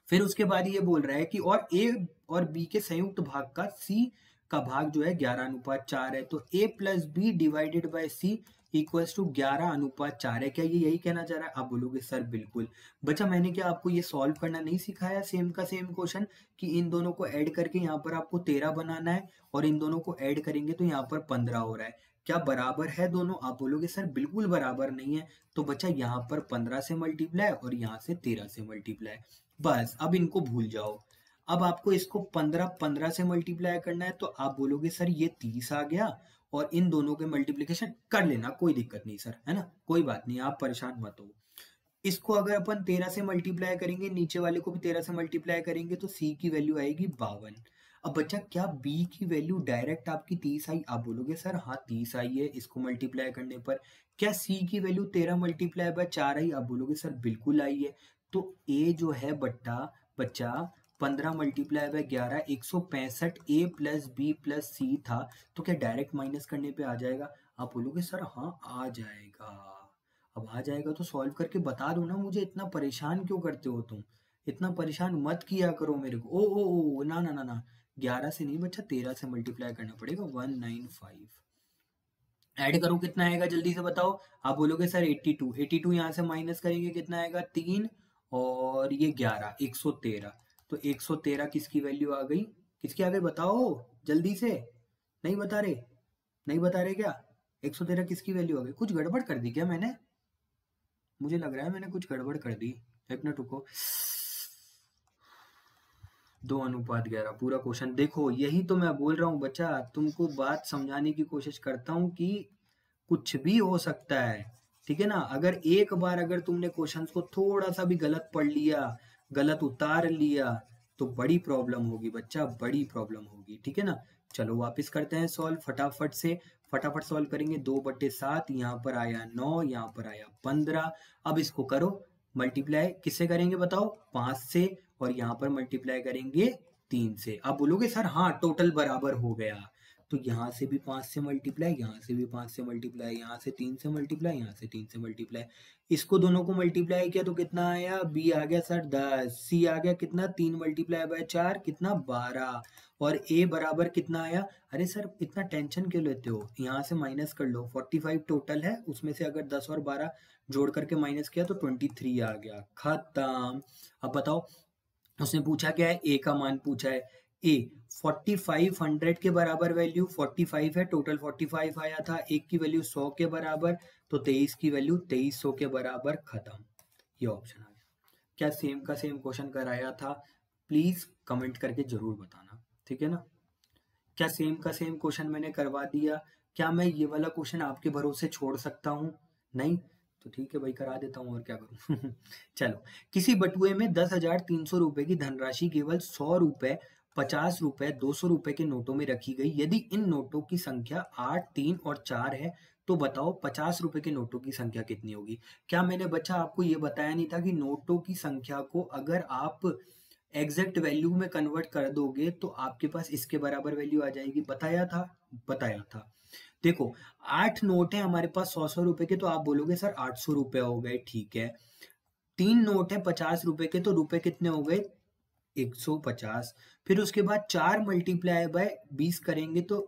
फिर उसके बाद ये बोल रहा है कि और ए और बी के संयुक्त भाग का सी का भाग जो है ग्यारह अनुपात चार है। तो A plus B divided by C equals to ग्यारह अनुपात चार है। क्या ये यही कहना चाह रहा है? आप बोलोगे, सर, बिल्कुल। बच्चा, मैंने क्या आपको ये सॉल्व करना नहीं सिखाया? सेम का सेम क्वेश्चन कि इन दोनों को ऐड करके यहाँ पर आपको तेरह बनाना है और इन दोनों को ऐड करेंगे तो यहाँ पर पंद्रह हो रहा है। क्या बराबर है दोनों? आप बोलोगे, सर, बिल्कुल बराबर नहीं है। तो बच्चा, यहाँ पर पंद्रह से मल्टीप्लाई और यहाँ से तेरह से मल्टीप्लाई बस, अब इनको भूल जाओ। अब आपको इसको पंद्रह पंद्रह से मल्टीप्लाई करना है तो आप बोलोगे, सर, ये तीस आ गया। और इन दोनों के मल्टीप्लीकेशन कर लेना, कोई दिक्कत नहीं सर, है ना? कोई बात नहीं, आप परेशान मत हो। इसको अगर अपन तेरह से मल्टीप्लाई करेंगे, नीचे वाले को भी तेरह से मल्टीप्लाई करेंगे तो सी की वैल्यू आएगी बावन। अब बच्चा, क्या बी की वैल्यू डायरेक्ट आपकी तीस आई? आप बोलोगे, सर हाँ तीस आई है इसको मल्टीप्लाई करने पर। क्या सी की वैल्यू तेरह मल्टीप्लाई बाय चार आई? आप बोलोगे, सर, बिल्कुल आई है। तो ए जो है बट्टा, बच्चा पंद्रह मल्टीप्लाई बाय ग्यारह, एक सौ पैंसठ A plus B plus C था तो क्या डायरेक्ट माइनस करने पे आ जाएगा? आप बोलोगे, सर हाँ आ जाएगा। अब आ जाएगा तो सॉल्व करके बता दो ना मुझे, इतना परेशान क्यों करते हो तुम? इतना परेशान मत किया करो मेरे को। ओ ओ ओ ना ना ना ना। ग्यारह से नहीं बच्चा तेरह से मल्टीप्लाई करना पड़ेगा वन नाइन फाइव ऐड करो, कितना आएगा, जल्दी से बताओ। आप बोलोगे, sir eighty two eighty two यहाँ से माइनस करेंगे, कितना आएगा? तीन और ये ग्यारह, एक सौ तेरह। तो 113 किसकी वैल्यू आ गई? किसकी आ गई बताओ? जल्दी से। नहीं बता रहे। नहीं बता रहे क्या? 113 किसकी वैल्यू आ गई? कुछ गड़बड़ कर दी क्या मैंने? मुझे लग रहा है मैंने कुछ गड़बड़ कर दी। एक मिनट रुको। दो अनुपात ग्यारह, पूरा क्वेश्चन देखो, यही तो मैं बोल रहा हूँ बच्चा, तुमको बात समझाने की कोशिश करता हूँ कि कुछ भी हो सकता है, ठीक है ना? अगर एक बार अगर तुमने क्वेश्चंस को थोड़ा सा भी गलत पढ़ लिया गलत उतार लिया तो बड़ी प्रॉब्लम होगी, बच्चा बड़ी प्रॉब्लम होगी, ठीक है ना? चलो वापस करते हैं सॉल्व फटाफट से। फटाफट सॉल्व करेंगे, दो बट्टे सात, यहाँ पर आया नौ, यहाँ पर आया पंद्रह। अब इसको करो मल्टीप्लाई किससे करेंगे बताओ? पाँच से, और यहाँ पर मल्टीप्लाई करेंगे तीन से। आप बोलोगे, सर हाँ टोटल बराबर हो गया। तो यहाँ से भी पाँच से मल्टीप्लाई यहाँ से भी पाँच से मल्टीप्लाई यहाँ से तीन से मल्टीप्लाई यहाँ से तीन से मल्टीप्लाई इसको दोनों को मल्टीप्लाई किया तो कितना आया? बी आ गया सर दस। सी आ गया कितना? तीन मल्टीप्लाई बाय चार, कितना? बारह। और ए बराबर कितना आया? अरे सर इतना टेंशन क्यों लेते हो? यहाँ से माइनस कर लो। फोर्टी फाइव टोटल है, उसमें से अगर दस और बारह जोड़ करके माइनस किया तो ट्वेंटी थ्री आ गया। खत्म। अब बताओ, उसने पूछा क्या है? ए का मान पूछा है। ए फोर्टी फाइव हंड्रेड के बराबर वैल्यू फोर्टी फाइव है टोटल फोर्टी फाइव आया था, एक की वैल्यू सौ के बराबर तो तेईस की वैल्यू तेईस सौ के बराबर खत्म। ये ऑप्शन आ गया। क्या सेम का सेम क्वेश्चन कराया था? प्लीज़ कमेंट करके ज़रूर बताना, ठीक है ना? क्या सेम का सेम क्वेश्चन मैंने करवा दिया? क्या मैं ये वाला क्वेश्चन आपके भरोसे छोड़ सकता हूँ? नहीं? तो ठीक है भाई, करा देता हूँ, और क्या करूँ? (laughs) चलो, किसी बटुए में दस हज़ार तीन सौ रुपए की धनराशि केवल सौ रुपए पचास रुपए, दो सौ रुपए के नोटों में रखी गई। यदि इन नोटों की संख्या आठ, तीन और चार है तो बताओ पचास रुपए के नोटों की संख्या कितनी होगी? क्या मैंने बच्चा आपको ये बताया नहीं था कि नोटों की संख्या को अगर आप एग्जैक्ट वैल्यू में कन्वर्ट कर दोगे तो आपके पास इसके बराबर वैल्यू आ जाएगी। बताया था? बताया था। देखो, आठ नोट है हमारे पास सौ सौ रुपए के तो आप बोलोगे, सर, आठ सौ रुपए हो गए, ठीक है। तीन नोट है पचास रुपए के तो रुपए कितने हो गए? एक सौ पचास फिर उसके बाद चार मल्टीप्लाई बाय बीस करेंगे तो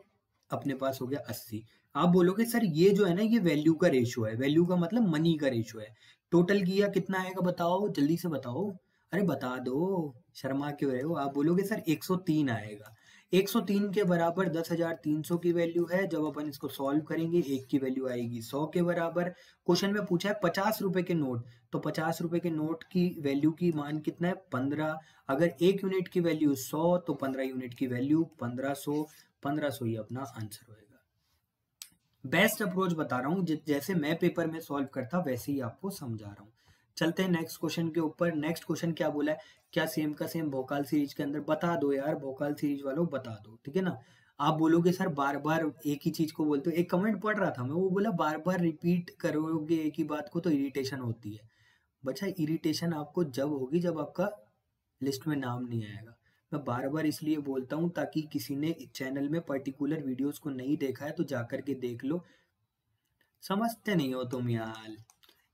अपने पास हो गया अस्सी। आप बोलोगे सर ये जो है ना ये वैल्यू का रेशियो है। वैल्यू का मतलब मनी का रेशियो है। टोटल किया कितना आएगा बताओ जल्दी से बताओ। अरे बता दो शर्मा क्यों रहे हो? आप बोलोगे सर 103 आएगा। 103 के बराबर 10,300 की वैल्यू है। जब अपन इसको सॉल्व करेंगे एक की वैल्यू आएगी 100 के बराबर। क्वेश्चन में पूछा है पचास रुपए के नोट तो पचास रुपए के नोट की वैल्यू की मान कितना है? पंद्रह। अगर एक यूनिट की वैल्यू 100 तो पंद्रह यूनिट की वैल्यू पंद्रह सौ पंद्रह सौ ही अपना आंसर होएगा। बेस्ट अप्रोच बता रहा हूँ जैसे मैं पेपर में सॉल्व करता, वैसे ही आपको समझा रहा हूँ। चलते हैं नेक्स्ट क्वेश्चन के ऊपर। नेक्स्ट क्वेश्चन क्या बोला है? क्या सेम का सेम भोकाल सीरीज़ के अंदर? बता दो यार, भोकाल सीरीज़ वालों, बता दो, ठीक है ना? आप बोलोगे, सर बार बार एक ही चीज़ को बोलते हो। एक कमेंट पढ़ रहा था मैं, वो बोला बार बार रिपीट करोगे एक ही बात को तो इरिटेशन होती है। बच्चा इरिटेशन आपको जब होगी, जब आपका लिस्ट में नाम नहीं आएगा। मैं बार बार इसलिए बोलता हूँ ताकि किसी ने चैनल में पर्टिकुलर वीडियोस को नहीं देखा है तो जाकर के देख लो। समझते नहीं हो तुम यार।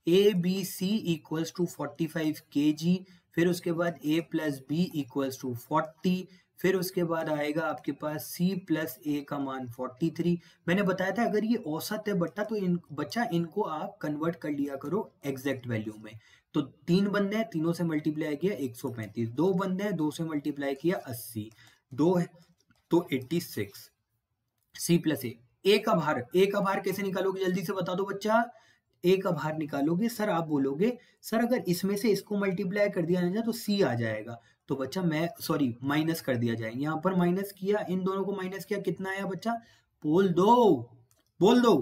A B C equals to forty five के जी फिर उसके बाद A plus B equals to forty फिर उसके बाद आएगा आपके पास c प्लस ए का मान 43 मैंने बताया था, अगर ये औसत है बट्टा तो इन, बच्चा, इनको आप कन्वर्ट कर लिया करो एग्जैक्ट वैल्यू में। तो तीन बंदे हैं, तीनों से मल्टीप्लाई किया 135 दो बंदे हैं, दो से मल्टीप्लाई किया 80 दो है तो 86 c प्लस ए ए का भार ए का भार कैसे निकालोगे? जल्दी से बता दो बच्चा। ए का भार निकालोगे। सर, आप बोलोगे, सर, अगर इसमें से इसको मल्टीप्लाई कर दिया जाए तो सी आ जाएगा। तो बच्चा मैं सॉरी माइनस कर दिया जाए। यहाँ पर माइनस किया, इन दोनों को माइनस किया, कितना आया बच्चा? बोल दो बोल दो।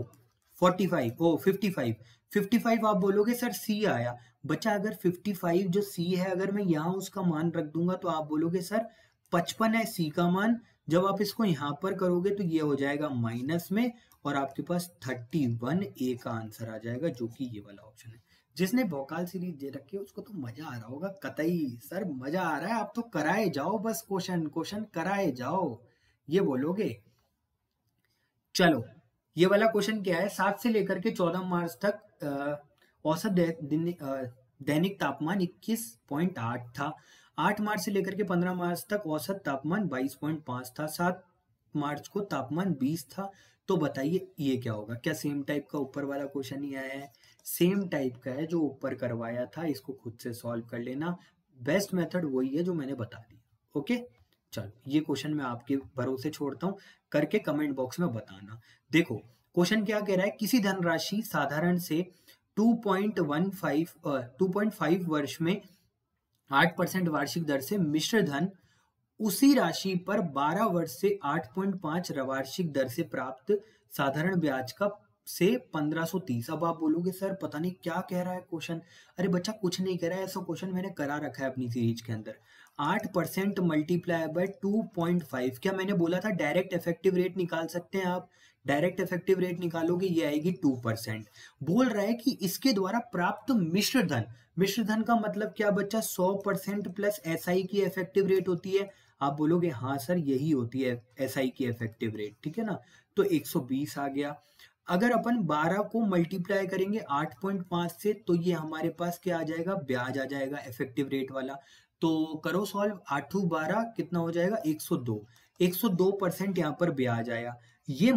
45 ओ 55 55 आप बोलोगे सर सी आया। बच्चा, अगर 55 जो सी है, अगर मैं यहाँ उसका मान रख दूँगा तो आप बोलोगे सर 55 है सी का मान। जब आप इसको यहाँ पर करोगे तो ये हो जाएगा माइनस में, और आपके पास थर्टी वन ए का आंसर आ जाएगा, जो कि ये वाला ऑप्शन है। जिसने भोकाल सीरीज़ दे रखी है, उसको तो मज़ा आ रहा होगा। कतई, सर, मज़ा आ रहा है। आप तो कराए जाओ बस, क्वेश्चन क्वेश्चन कराए जाओ। ये बोलोगे? चलो, ये वाला क्वेश्चन क्या है? सात से लेकर के चौदह मार्च तक औसत दैनिक तापमान 21.8 था। आठ मार्च से लेकर के पंद्रह मार्च तक औसत तापमान 22.5 था। सात मार्च को तापमान 20 था। तो बताइए, ये क्या होगा? क्या सेम टाइप का ऊपर वाला क्वेश्चन ही आया है? सेम टाइप का है जो ऊपर करवाया था, इसको खुद से सॉल्व कर लेना। बेस्ट मेथड वही है जो मैंने बता दिया, ओके? चलो, ये क्वेश्चन मैं आपके भरोसे छोड़ता हूँ, करके कमेंट बॉक्स में बताना। देखो, क्वेश्चन क्या कह रहा है, किसी धनराशि साधारण से 2.15 2.5 वर्ष में 8 परसेंट वार्षिक दर से मिश्र धन, उसी राशि पर 12 वर्ष से 8.5 वार्षिक दर से प्राप्त साधारण ब्याज का से 1530 अब आप बोलोगे, सर, पता नहीं क्या कह रहा है क्वेश्चन? अरे बच्चा, कुछ नहीं कह रहा है, ऐसा क्वेश्चन मैंने करा रखा है अपनी सीरीज़ के अंदर। आठ percent multiply by two point five क्या मैंने बोला था? डायरेक्ट इफ़ेक्टिव रेट निकाल सकते हैं आप। डायरेक्ट इफ़ेक्टिव रेट निकालोगे, ये आएगी टू परसेंट बोल रहा है कि इसके द्वारा प्राप्त मिश्र धन मिश्र धन का मतलब क्या बच्चा? सौ परसेंट प्लस एस की इफ़ेक्टिव रेट होती है। आप बोलोगे हाँ सर, यही होती है SI की इफ़ेक्टिव रेट ठीक है ना? तो 120 आ गया। अगर अपन 12 को मल्टीप्लाई करेंगे 8.5 से तो ये हमारे पास क्या आ जाएगा? ब्याज आ जाएगा इफ़ेक्टिव रेट वाला। तो करो सॉल्व आठू बारह कितना हो जाएगा? 102 102 परसेंट यहाँ पर ब्याज आया। ये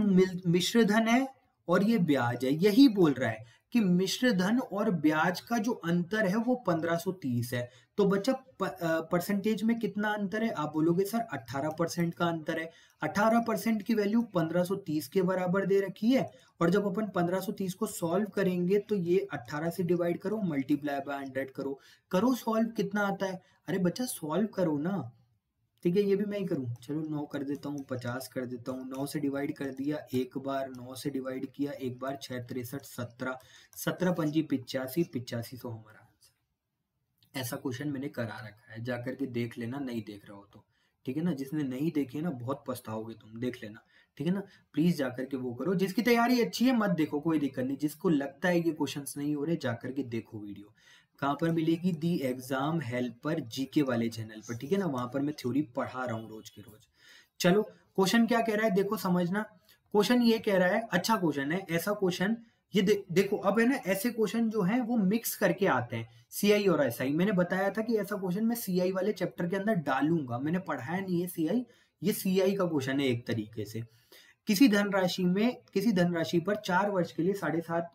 मिश्रधन है और ये ब्याज है। यही बोल रहा है। कि मिश्र धन और ब्याज का जो अंतर है वो 1530 है। तो बच्चा परसेंटेज में कितना अंतर है? आप बोलोगे, सर 18 परसेंट का अंतर है। 18 परसेंट की वैल्यू 1530 के बराबर दे रखी है। और जब अपन 1530 को सॉल्व करेंगे तो ये 18 से डिवाइड करो मल्टीप्लाई बाय हंड्रेड करो। करो सॉल्व कितना आता है? अरे बच्चा सॉल्व करो ना। ठीक है, ये भी मैं ही करूँ। चलो, नौ कर देता हूँ, पचास कर देता हूँ। नौ से डिवाइड कर दिया, एक बार नौ से डिवाइड किया, एक बार छह, तिरसठ, सत्रह। सत्रह पंजी पिचासी पिचासी सौ हमारा आंसर ऐसा क्वेश्चन मैंने करा रखा है। जाकर के देख लेना, नहीं देख रहा हो तो। ठीक है ना? जिसने नहीं देखे ना, बहुत पछताओगे तुम। देख लेना। ठीक है ना? प्लीज़ जाकर के वो करो। जिसकी तैयारी अच्छी है, मत देखो। कोई दिक्कत नहीं। जिसको लगता है ये क्वेश्चंस नहीं हो रहे, जाकर के देखो वीडियो कहाँ पर मिलेगी? दी एग्ज़ाम हेल्पर जीके वाले चैनल पर ठीक है ना? वहाँ पर मैं थ्योरी पढ़ा रहा हूँ रोज के रोज। चलो क्वेश्चन क्या कह रहा है? देखो समझना। क्वेश्चन ये कह रहा है अच्छा क्वेश्चन है ऐसा क्वेश्चन ये दे, देखो अब है ना ऐसे क्वेश्चन जो है वो मिक्स करके आते हैं सीआई और एसआई मैंने बताया था कि ऐसा क्वेश्चन मैं सीआई वाले चैप्टर के अंदर डालूँगा। मैंने पढ़ाया नहीं है सीआई ये सीआई का क्वेश्चन है एक तरीके से। किसी धनराशि में किसी धनराशि पर चार वर्ष के लिए साढ़े सात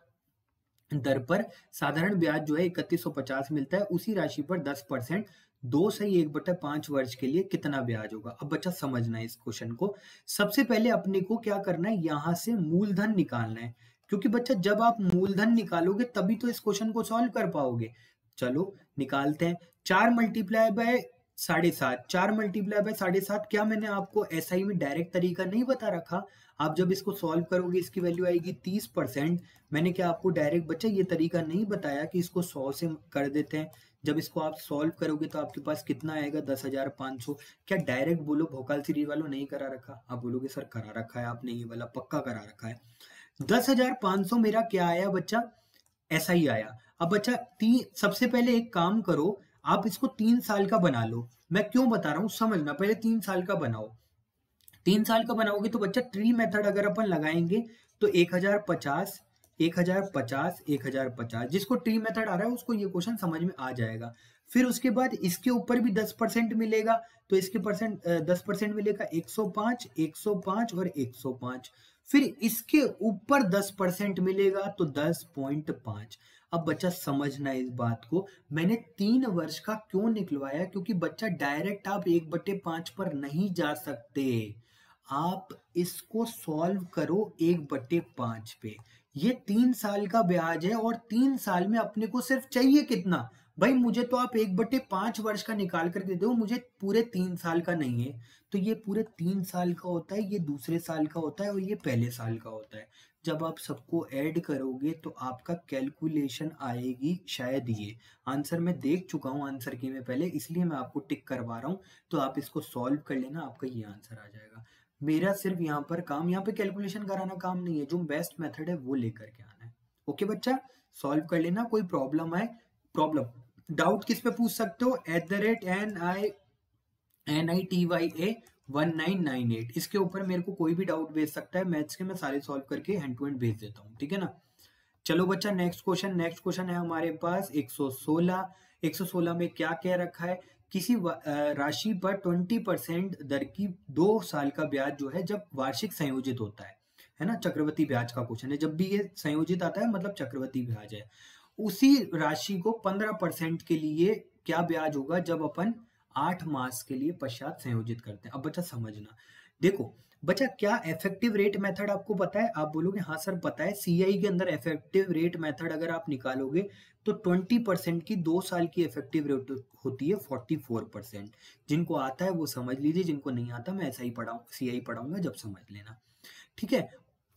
दर पर साधारण ब्याज जो है इकतीस मिलता है, उसी राशि पर दस परसेंट, दो से एक बटा पाँच वर्ष के लिए कितना ब्याज होगा? अब बच्चा समझना है इस क्वेश्चन को। सबसे पहले अपने को क्या करना है? यहाँ से मूलधन निकालना है। क्योंकि बच्चा, जब आप मूलधन निकालोगे, तभी तो इस क्वेश्चन को सॉल्व कर पाओगे। चलो, निकालते हैं। चार मल्टीप्लाई बाय साढ़े सात। चार मल्टीप्लाई बाय साढ़े सात, क्या मैंने आपको एस में डायरेक्ट तरीका नहीं बता रखा? आप जब इसको सॉल्व करोगे, इसकी वैल्यू आएगी तीस परसेंट। मैंने क्या आपको डायरेक्ट बच्चा ये तरीका नहीं बताया कि इसको सौ से कर देते हैं? जब इसको आप सॉल्व करोगे तो आपके पास कितना आएगा? दस हज़ार पाँच सौ। क्या डायरेक्ट बोलो, भोकाल सीरीज़ वालों नहीं करा रखा? आप बोलोगे, सर, करा रखा है आपने ये वाला, पक्का करा रखा है। दस हज़ार पाँच सौ मेरा क्या आया बच्चा? ऐसा ही आया। अब बच्चा, तीन, सबसे पहले एक काम करो, आप इसको तीन साल का बना लो। मैं क्यों बता रहा हूँ? समझना, पहले तीन साल का बनाओ। तीन साल का बनाओगे तो बच्चा ट्री मेथड अगर अपन लगाएँगे तो एक हज़ार पचास, एक हज़ार पचास, एक हज़ार पचास, जिसको ट्री मेथड आ रहा है, उसको ये क्वेश्चन समझ में आ जाएगा। फिर उसके बाद इसके ऊपर भी दस परसेंट मिलेगा तो इसके परसेंट दस परसेंट मिलेगा एक सौ पाँच, एक सौ पाँच और एक सौ पाँच। फिर इसके ऊपर दस परसेंट मिलेगा तो दस पॉइंट पाँच। अब बच्चा समझना इस बात को। मैंने तीन वर्ष का क्यों निकलवाया? क्योंकि बच्चा डायरेक्ट आप एक बटे पाँच पर नहीं जा सकते। आप इसको सॉल्व करो एक बटे पाँच पे। ये तीन साल का ब्याज है और तीन साल में अपने को सिर्फ़ चाहिए कितना? भाई, मुझे तो आप एक बटे पाँच वर्ष का निकाल कर दे दो, मुझे पूरे तीन साल का नहीं है। तो ये पूरे तीन साल का होता है, ये दूसरे साल का होता है और ये पहले साल का होता है। जब आप सबको ऐड करोगे तो आपका कैलकुलेशन आएगी शायद ये। आंसर मैं देख चुका हूँ आंसर की मैं पहले, इसलिए मैं आपको टिक करवा रहा हूँ। तो आप इसको सॉल्व कर लेना, आपका ये आंसर आ जाएगा। मेरा सिर्फ़ यहाँ पर काम, यहाँ पे कैलकुलेशन कराना काम नहीं है। जो बेस्ट मेथड है, वो लेकर के आना है। ओके बच्चा? सॉल्व कर लेना, कोई प्रॉब्लम आए प्रॉब्लम डाउट किस पे पूछ सकते हो? At the rate N I N I T Y A one nine nine eight इसके ऊपर मेरे को कोई भी डाउट भेज सकता है। मैथ्स के मैं सारे सॉल्व करके हैंड टू हैंड भेज देता हूँ। ठीक है ना? चलो बच्चा नेक्स्ट क्वेश्चन नेक्स्ट क्वेश्चन है हमारे पास। 116 116 में क्या कह रखा है? किसी राशि पर 20 परसेंट दर की दो साल का ब्याज जो है, जब वार्षिक संयोजित होता है है ना? चक्रवर्ती ब्याज का क्वेश्चन है। जब भी ये संयोजित आता है मतलब चक्रवर्ती ब्याज है। उसी राशि को 15 परसेंट के लिए क्या ब्याज होगा? जब अपन आठ मास के लिए पश्चात संयोजित करते हैं। अब बच्चा समझना। देखो बच्चा, क्या इफ़ेक्टिव रेट मेथड आपको पता है? आप बोलोगे हाँ सर, पता है। सीआई के अंदर इफ़ेक्टिव रेट मेथड अगर आप निकालोगे तो 20 परसेंट की दो साल की इफ़ेक्टिव रेट होती है 44 परसेंट जिनको आता है, वो समझ लीजिए, जिनको नहीं आता, मैं ऐसा ही पढ़ाऊ सी पढ़ाऊँगा, जब समझ लेना। ठीक है?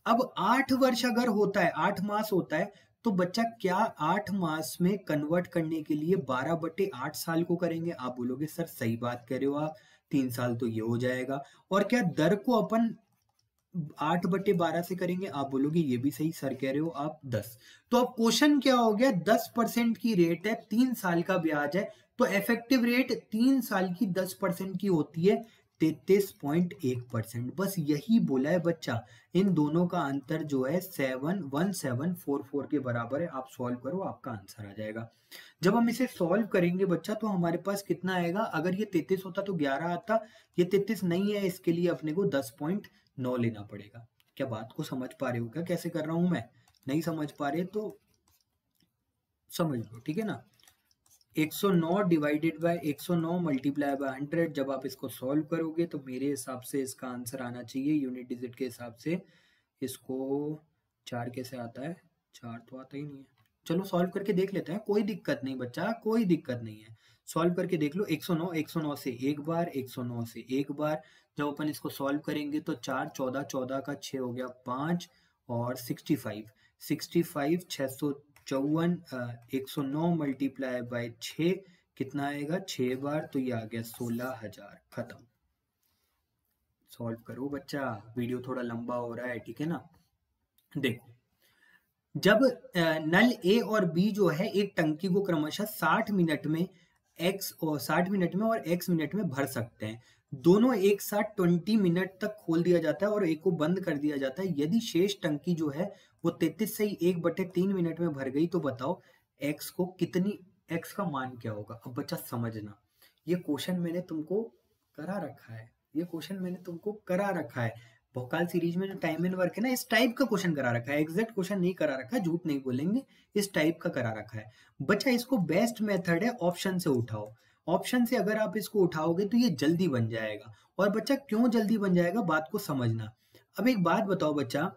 अब आठ वर्ष अगर होता है, आठ मास होता है तो बच्चा, क्या आठ मास में कन्वर्ट करने के लिए बारह बटे आठ साल को करेंगे? आप बोलोगे, सर, सही बात कर रहे हो आप। तीन साल तो ये हो जाएगा। और क्या दर को अपन आठ बटे बारह से करेंगे? आप बोलोगे, ये भी सही, सर कह रहे हो आप दस। तो अब क्वेश्चन क्या हो गया? दस परसेंट की रेट है, तीन साल का ब्याज है तो इफ़ेक्टिव रेट तीन साल की दस परसेंट की होती है। तैतीस पॉइंट एक परसेंट। बस यही बोला है बच्चा। इन दोनों का अंतर जो है seven one seven four four के बराबर है। आप सॉल्व करो, आपका आंसर आ जाएगा। जब हम इसे सॉल्व करेंगे बच्चा तो हमारे पास कितना आएगा? अगर ये तैतीस होता तो ग्यारह आता। ये तैतीस नहीं है, इसके लिए अपने को दस पॉइंट नौ लेना पड़ेगा। क्या बात को समझ पा रहे हो क्या? कैसे कर रहा हूँ मैं? नहीं समझ पा रहे तो समझ लो, ठीक है ना? 109 डिवाइडेड बाय 109 मल्टीप्लाई बाय 100 जब आप इसको सॉल्व करोगे तो मेरे हिसाब से इसका आंसर आना चाहिए। यूनिट डिजिट के हिसाब से इसको चार कैसे आता है? चार तो आता ही नहीं है। चलो सॉल्व करके देख लेते हैं। कोई दिक्कत नहीं बच्चा, कोई दिक्कत नहीं है। सॉल्व करके देख लो 109 109 से एक बार 109 से एक बार। जब अपन इसको सॉल्व करेंगे तो चार, चौदह चौदह का छः हो गया पाँच और सिक्सटी फाइव सिक्सटी फाइव छः सौ चौवन एक सौ नौ मल्टीप्लाई बाय छ कितना आएगा? छह बार तो ये आ गया सोलह हज़ार, खत्म। सॉल्व करो बच्चा वीडियो थोड़ा लंबा हो रहा है, ठीक है ना? देखो, जब नल ए और बी जो है, एक टंकी को क्रमशः 60 मिनट में एक्स और 60 मिनट में और एक्स मिनट में भर सकते हैं। दोनों एक साथ 20 मिनट तक खोल दिया जाता है और एक को बंद कर दिया जाता है। यदि शेष टंकी जो है वो 33 से ही एक बटे तीन मिनट में भर गई तो बताओ एक्स को कितनी एक्स का मान क्या होगा? अब बच्चा समझना। ये क्वेश्चन मैंने तुमको करा रखा है। ये क्वेश्चन मैंने तुमको करा रखा है। भोकाल सीरीज़ में जो टाइम एंड वर्क है ना, इस टाइप का क्वेश्चन करा रखा है। एग्जैक्ट क्वेश्चन नहीं करा रखा है झूठ नहीं बोलेंगे। इस टाइप का करा रखा है। बच्चा, इसको बेस्ट मेथड है ऑप्शन से उठाओ। ऑप्शन से अगर आप इसको उठाओगे तो ये जल्दी बन जाएगा। और बच्चा, क्यों जल्दी बन जाएगा? बात को समझना। अब एक बात बताओ बच्चा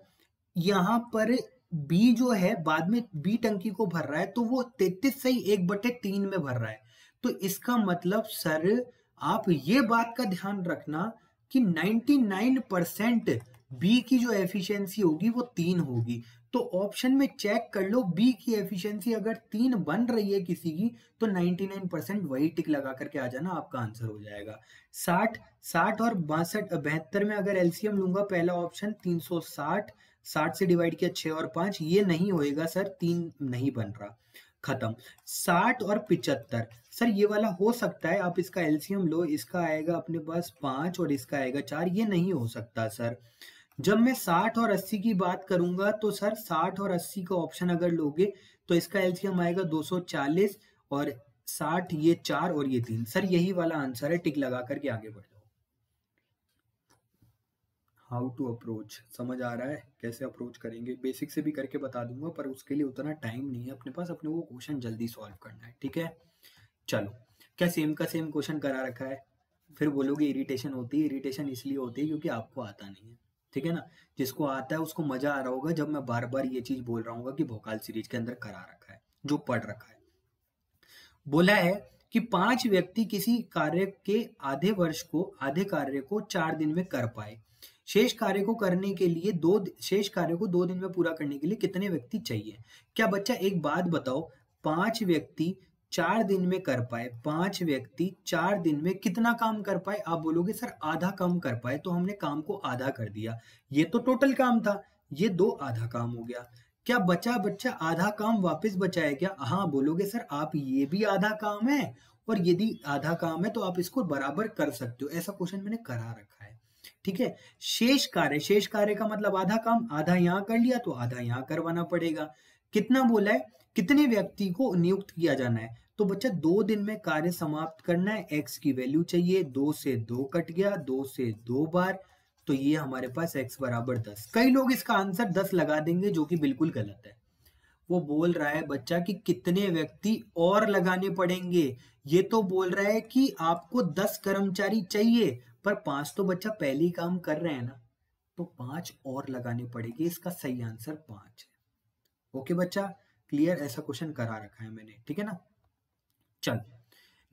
यहाँ पर बी जो है, बाद में बी टंकी को भर रहा है तो वो तैतीस से ही एक बटे तीन में भर रहा है। तो इसका मतलब सर, आप ये बात का ध्यान रखना कि 99 परसेंट बी की जो एफिशिएंसी होगी, वो तीन होगी। तो ऑप्शन में चेक कर लो बी की एफिशिएंसी अगर तीन बन रही है किसी की तो 99 परसेंट वही टिक लगा करके आ जाना, आपका आंसर हो जाएगा। 60 60 और बासठ, बहत्तर में अगर एलसीएम लूँगा, पहला ऑप्शन 360 60 से डिवाइड किया छह और पाँच, ये नहीं होएगा सर, तीन नहीं बन रहा। खत्म। साठ और पिचहत्तर। सर, ये वाला हो सकता है, आप इसका एलसीएम लो, इसका आएगा अपने पास पाँच और इसका आएगा चार, ये नहीं हो सकता सर। जब मैं साठ और अस्सी की बात करूँगा तो सर, साठ और अस्सी का ऑप्शन अगर लोगे तो इसका एलसीएम आएगा 240 और साठ, ये चार और ये तीन। सर, यही वाला आंसर है, टिक लगा करके आगे बढ़ जाओ। हाउ टू अप्रोच समझ आ रहा है, कैसे अप्रोच करेंगे बेसिक से भी करके बता दूँगा, पर उसके लिए उतना टाइम नहीं है, अपने पास अपने को क्वेश्चन जल्दी सॉल्व करना है, ठीक है? चलो, क्या सेम का सेम क्वेश्चन करा रखा है? फिर बोलोगे इरिटेशन होती है इरिटेशन इसलिए होती है क्योंकि आपको आता नहीं है, ठीक है ना? जिसको आता है उसको मज़ा आ रहा होगा जब मैं बार बार ये चीज़ बोल रहा हूँ कि भोकाल सीरीज़ के अंदर करा रखा है, जो पढ़ रखा है। बोला है कि पाँच व्यक्ति किसी कार्य के आधे वर्ष को, आधे कार्य को चार दिन में कर पाए शेष कार्य को करने के लिए दो शेष कार्य को दो दिन में पूरा करने के लिए कितने व्यक्ति चाहिए? क्या बच्चा एक बात बताओ, पाँच व्यक्ति चार दिन में कर पाए, पाँच व्यक्ति चार दिन में कितना काम कर पाए? आप बोलोगे, सर, आधा काम कर पाए तो हमने काम को आधा कर दिया। ये तो टोटल काम था, ये दो आधा काम हो गया। क्या बचा बच्चा आधा काम वापस बचाया क्या हाँ बोलोगे, सर, आप ये भी आधा काम है और यदि आधा काम है तो आप इसको बराबर कर सकते हो। ऐसा क्वेश्चन मैंने करा रखा ठीक है? शेष कार्य शेष कार्य का मतलब आधा काम, आधा यहाँ कर लिया तो आधा यहाँ करवाना पड़ेगा। कितना बोला है? कितने व्यक्ति को नियुक्त किया जाना है? तो बच्चा, दो दिन में कार्य समाप्त करना है। एक्स की वैल्यू चाहिए, दो से दो कट गया, दो से दो बार तो ये हमारे पास एक्स बराबर दस। कई लोग इसका आंसर दस लगा देंगे, जो कि बिल्कुल गलत है। वो बोल रहा है, बच्चा, कि कितने व्यक्ति और लगाने पड़ेंगे? ये तो बोल रहा है कि आपको दस कर्मचारी चाहिए पर पाँच तो बच्चा पहले ही काम कर रहे हैं ना तो पाँच और लगाने पड़ेगी, इसका सही आंसर पाँच है। ओके बच्चा, क्लियर? ऐसा क्वेश्चन करा रखा है मैंने, ठीक है ना? चल,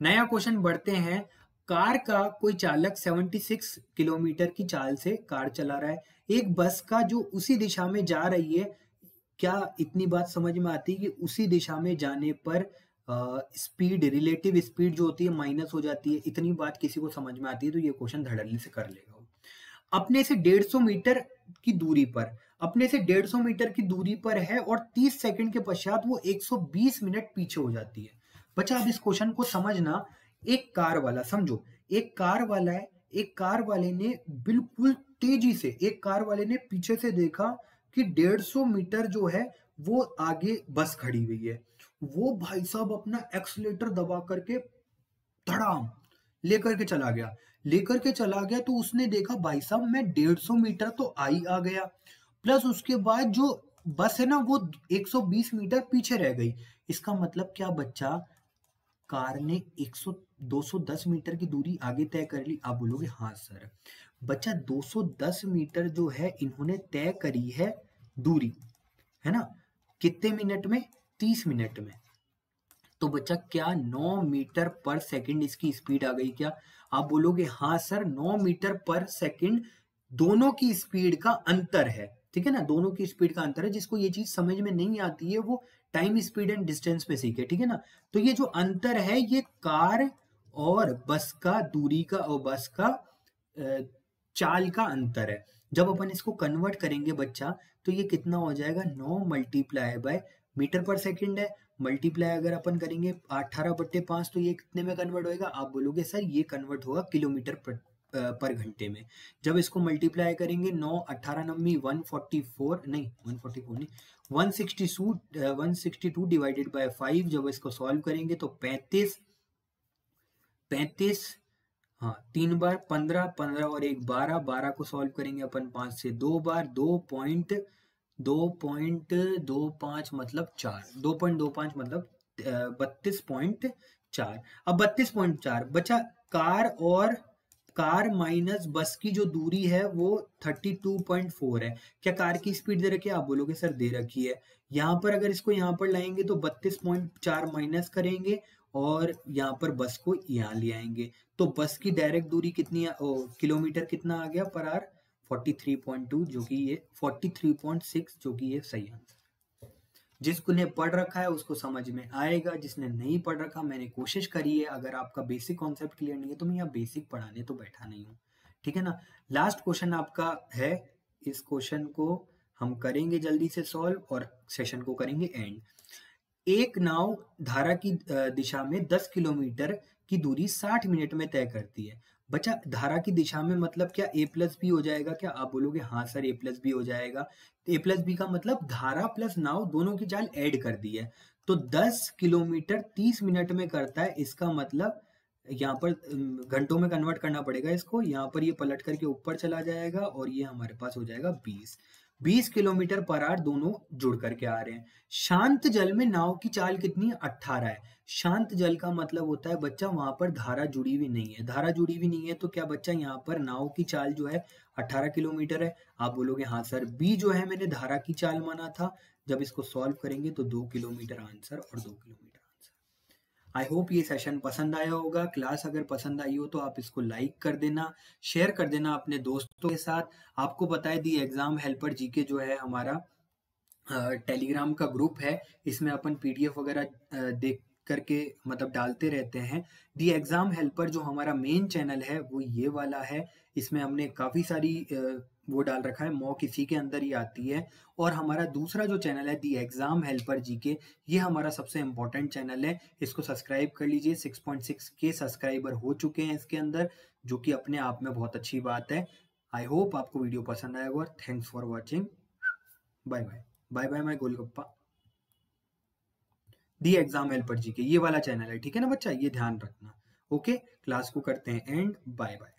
नया क्वेश्चन बढ़ते हैं। कार का कोई चालक 76 किलोमीटर की चाल से कार चला रहा है। एक बस का जो उसी दिशा में जा रही है, क्या इतनी बात समझ में आती है कि उसी दिशा में जाने पर स्पीड रिलेटिव स्पीड जो होती है माइनस हो जाती है। इतनी बात किसी को समझ में आती है तो ये क्वेश्चन धड़ल्ले से कर लेगा अपने से 150 मीटर की दूरी पर, अपने से 150 मीटर की दूरी पर है और 30 सेकंड के पश्चात वो 120 मिनट पीछे हो जाती है। बच्चा अब इस क्वेश्चन को समझना, एक कार वाला, समझो, एक कार वाला है, एक कार वाले ने बिल्कुल तेज़ी से, एक कार वाले ने पीछे से देखा कि 150 मीटर जो है, वो आगे बस खड़ी हुई है। वो भाई साहब अपना एक्सलेटर दबा करके धड़ाम लेकर के चला गया। लेकर के चला गया तो उसने देखा, भाई साहब, मैं डेढ़ सौ मीटर तो आई आ गया। प्लस उसके बाद जो बस है ना, वो 120 मीटर पीछे रह गई। इसका मतलब क्या बच्चा? कार ने 100 210 मीटर की दूरी आगे तय कर ली। आप बोलोगे हाँ सर। बच्चा 210 मीटर जो है, इन्होंने तय करी है दूरी, है ना? कितने मिनट में? तीस मिनट में। तो बच्चा, क्या 9 मीटर पर सेकंड इसकी स्पीड आ गई क्या? आप बोलोगे हाँ सर 9 मीटर पर सेकंड दोनों की स्पीड का अंतर है। ठीक है ना? दोनों की स्पीड का अंतर है, जिसको ये चीज़ समझ में नहीं आती है, वो टाइम, स्पीड एंड डिस्टेंस पे सीखे ठीक है ना? तो ये जो अंतर है, ये कार और बस का दूरी का और बस का चाल का अंतर है। जब अपन इसको कन्वर्ट करेंगे बच्चा तो ये कितना हो जाएगा? नौ multiply by metre per second है मल्टीप्लाई अगर अपन करेंगे अठारह बट्टे पाँच तो ये कितने में कन्वर्ट होएगा? आप बोलोगे, सर, ये कन्वर्ट होगा किलोमीटर पर पर घंटे में। जब इसको मल्टीप्लाई करेंगे, नौ अट्ठारह नम्बी वन फोर्टी फोर, नहीं, वन फोर्टी फोर नहीं, one sixty two one sixty two divided by five, जब इसको सॉल्व करेंगे तो पैंतीस पैंतीस हाँ तीन बार पंद्रह पंद्रह और एक बारह बारह को सॉल्व करेंगे अपन पाँच से दो बार, दो पॉइंट दो पॉइंट दो पाँच मतलब चार। दो पॉइंट दो पाँच मतलब बत्तीस पॉइंट चार। अब बत्तीस पॉइंट चार, बचा कार और कार माइनस बस की जो दूरी है वो 32.4 है। क्या कार की स्पीड दे रखी है? आप बोलोगे, सर, दे रखी है। यहाँ पर अगर इसको यहाँ पर लाएँगे तो 32.4 माइनस करेंगे और यहाँ पर बस को यहाँ ले आएँगे। तो बस की डायरेक्ट दूरी कितनी किलोमीटर कितना आ गया? पर आर 43.2 जो कि ये 43.6 जो कि ये सही आंसर जिसको ने पढ़ रखा है, उसको समझ में आएगा। जिसने नहीं पढ़ रखा, मैंने कोशिश करी है, अगर आपका बेसिक कॉन्सेप्ट क्लियर नहीं है तो मैं यहाँ बेसिक पढ़ाने तो बैठा नहीं हूँ। ठीक है ना? लास्ट क्वेश्चन आपका है। इस क्वेश्चन को हम करेंगे जल्दी से सॉल्व और सेशन को करेंगे एंड एक नाव धारा की दिशा में 10 किलोमीटर की दूरी 60 मिनट में तय करती है। बच्चा, धारा की दिशा में मतलब क्या ए प्लस बी हो जाएगा? क्या आप बोलोगे हाँ सर ए प्लस बी हो जाएगा। ए प्लस बी का मतलब धारा प्लस नाव दोनों की चाल ऐड कर दी है। तो 10 किलोमीटर 30 मिनट में करता है, इसका मतलब यहाँ पर घंटों में कन्वर्ट करना पड़ेगा इसको। यहाँ पर ये पलट करके ऊपर चला जाएगा और ये हमारे पास हो जाएगा 20 20 किलोमीटर पर आर दोनों जुड़ करके आ रहे हैं। शांत जल में नाव की चाल कितनी? है 18 है। शांत जल का मतलब होता है बच्चा वहाँ पर धारा जुड़ी हुई नहीं है। धारा जुड़ी हुई नहीं है तो क्या बच्चा यहाँ पर नाव की चाल जो है 18 किलोमीटर है? आप बोलोगे हाँ सर, बी जो है मैंने धारा की चाल माना था। जब इसको सॉल्व करेंगे तो दो किलोमीटर आंसर और दो किलोमीटर। आई होप ये सेशन पसंद आया होगा। क्लास अगर पसंद आई हो तो आप इसको लाइक कर देना शेयर कर देना अपने दोस्तों के साथ। आपको बताए दी एग्ज़ाम हेल्पर जीके जो है हमारा टेलीग्राम का ग्रुप है। इसमें अपन पीडीएफ वगैरह देख करके मतलब डालते रहते हैं। दी एग्ज़ाम हेल्पर जो हमारा मेन चैनल है, वो ये वाला है। इसमें हमने काफ़ी सारी वो डाल रखा है। मॉक इसी के अंदर ही आती है। और हमारा दूसरा जो चैनल है दी एग्ज़ाम हेल्पर जी के ये हमारा सबसे इम्पोर्टेंट चैनल है। इसको सब्सक्राइब कर लीजिए। 6.6 के सब्सक्राइबर हो चुके हैं इसके अंदर, जो कि अपने आप में बहुत अच्छी बात है। आई होप आपको वीडियो पसंद आएगा और thanks for watching bye bye bye bye my golgappa the exam helper G K ये वाला चैनल है। ठीक है ना बच्चा? ये ध्यान रखना। ओके क्लास को करते हैं एंड बाय बाय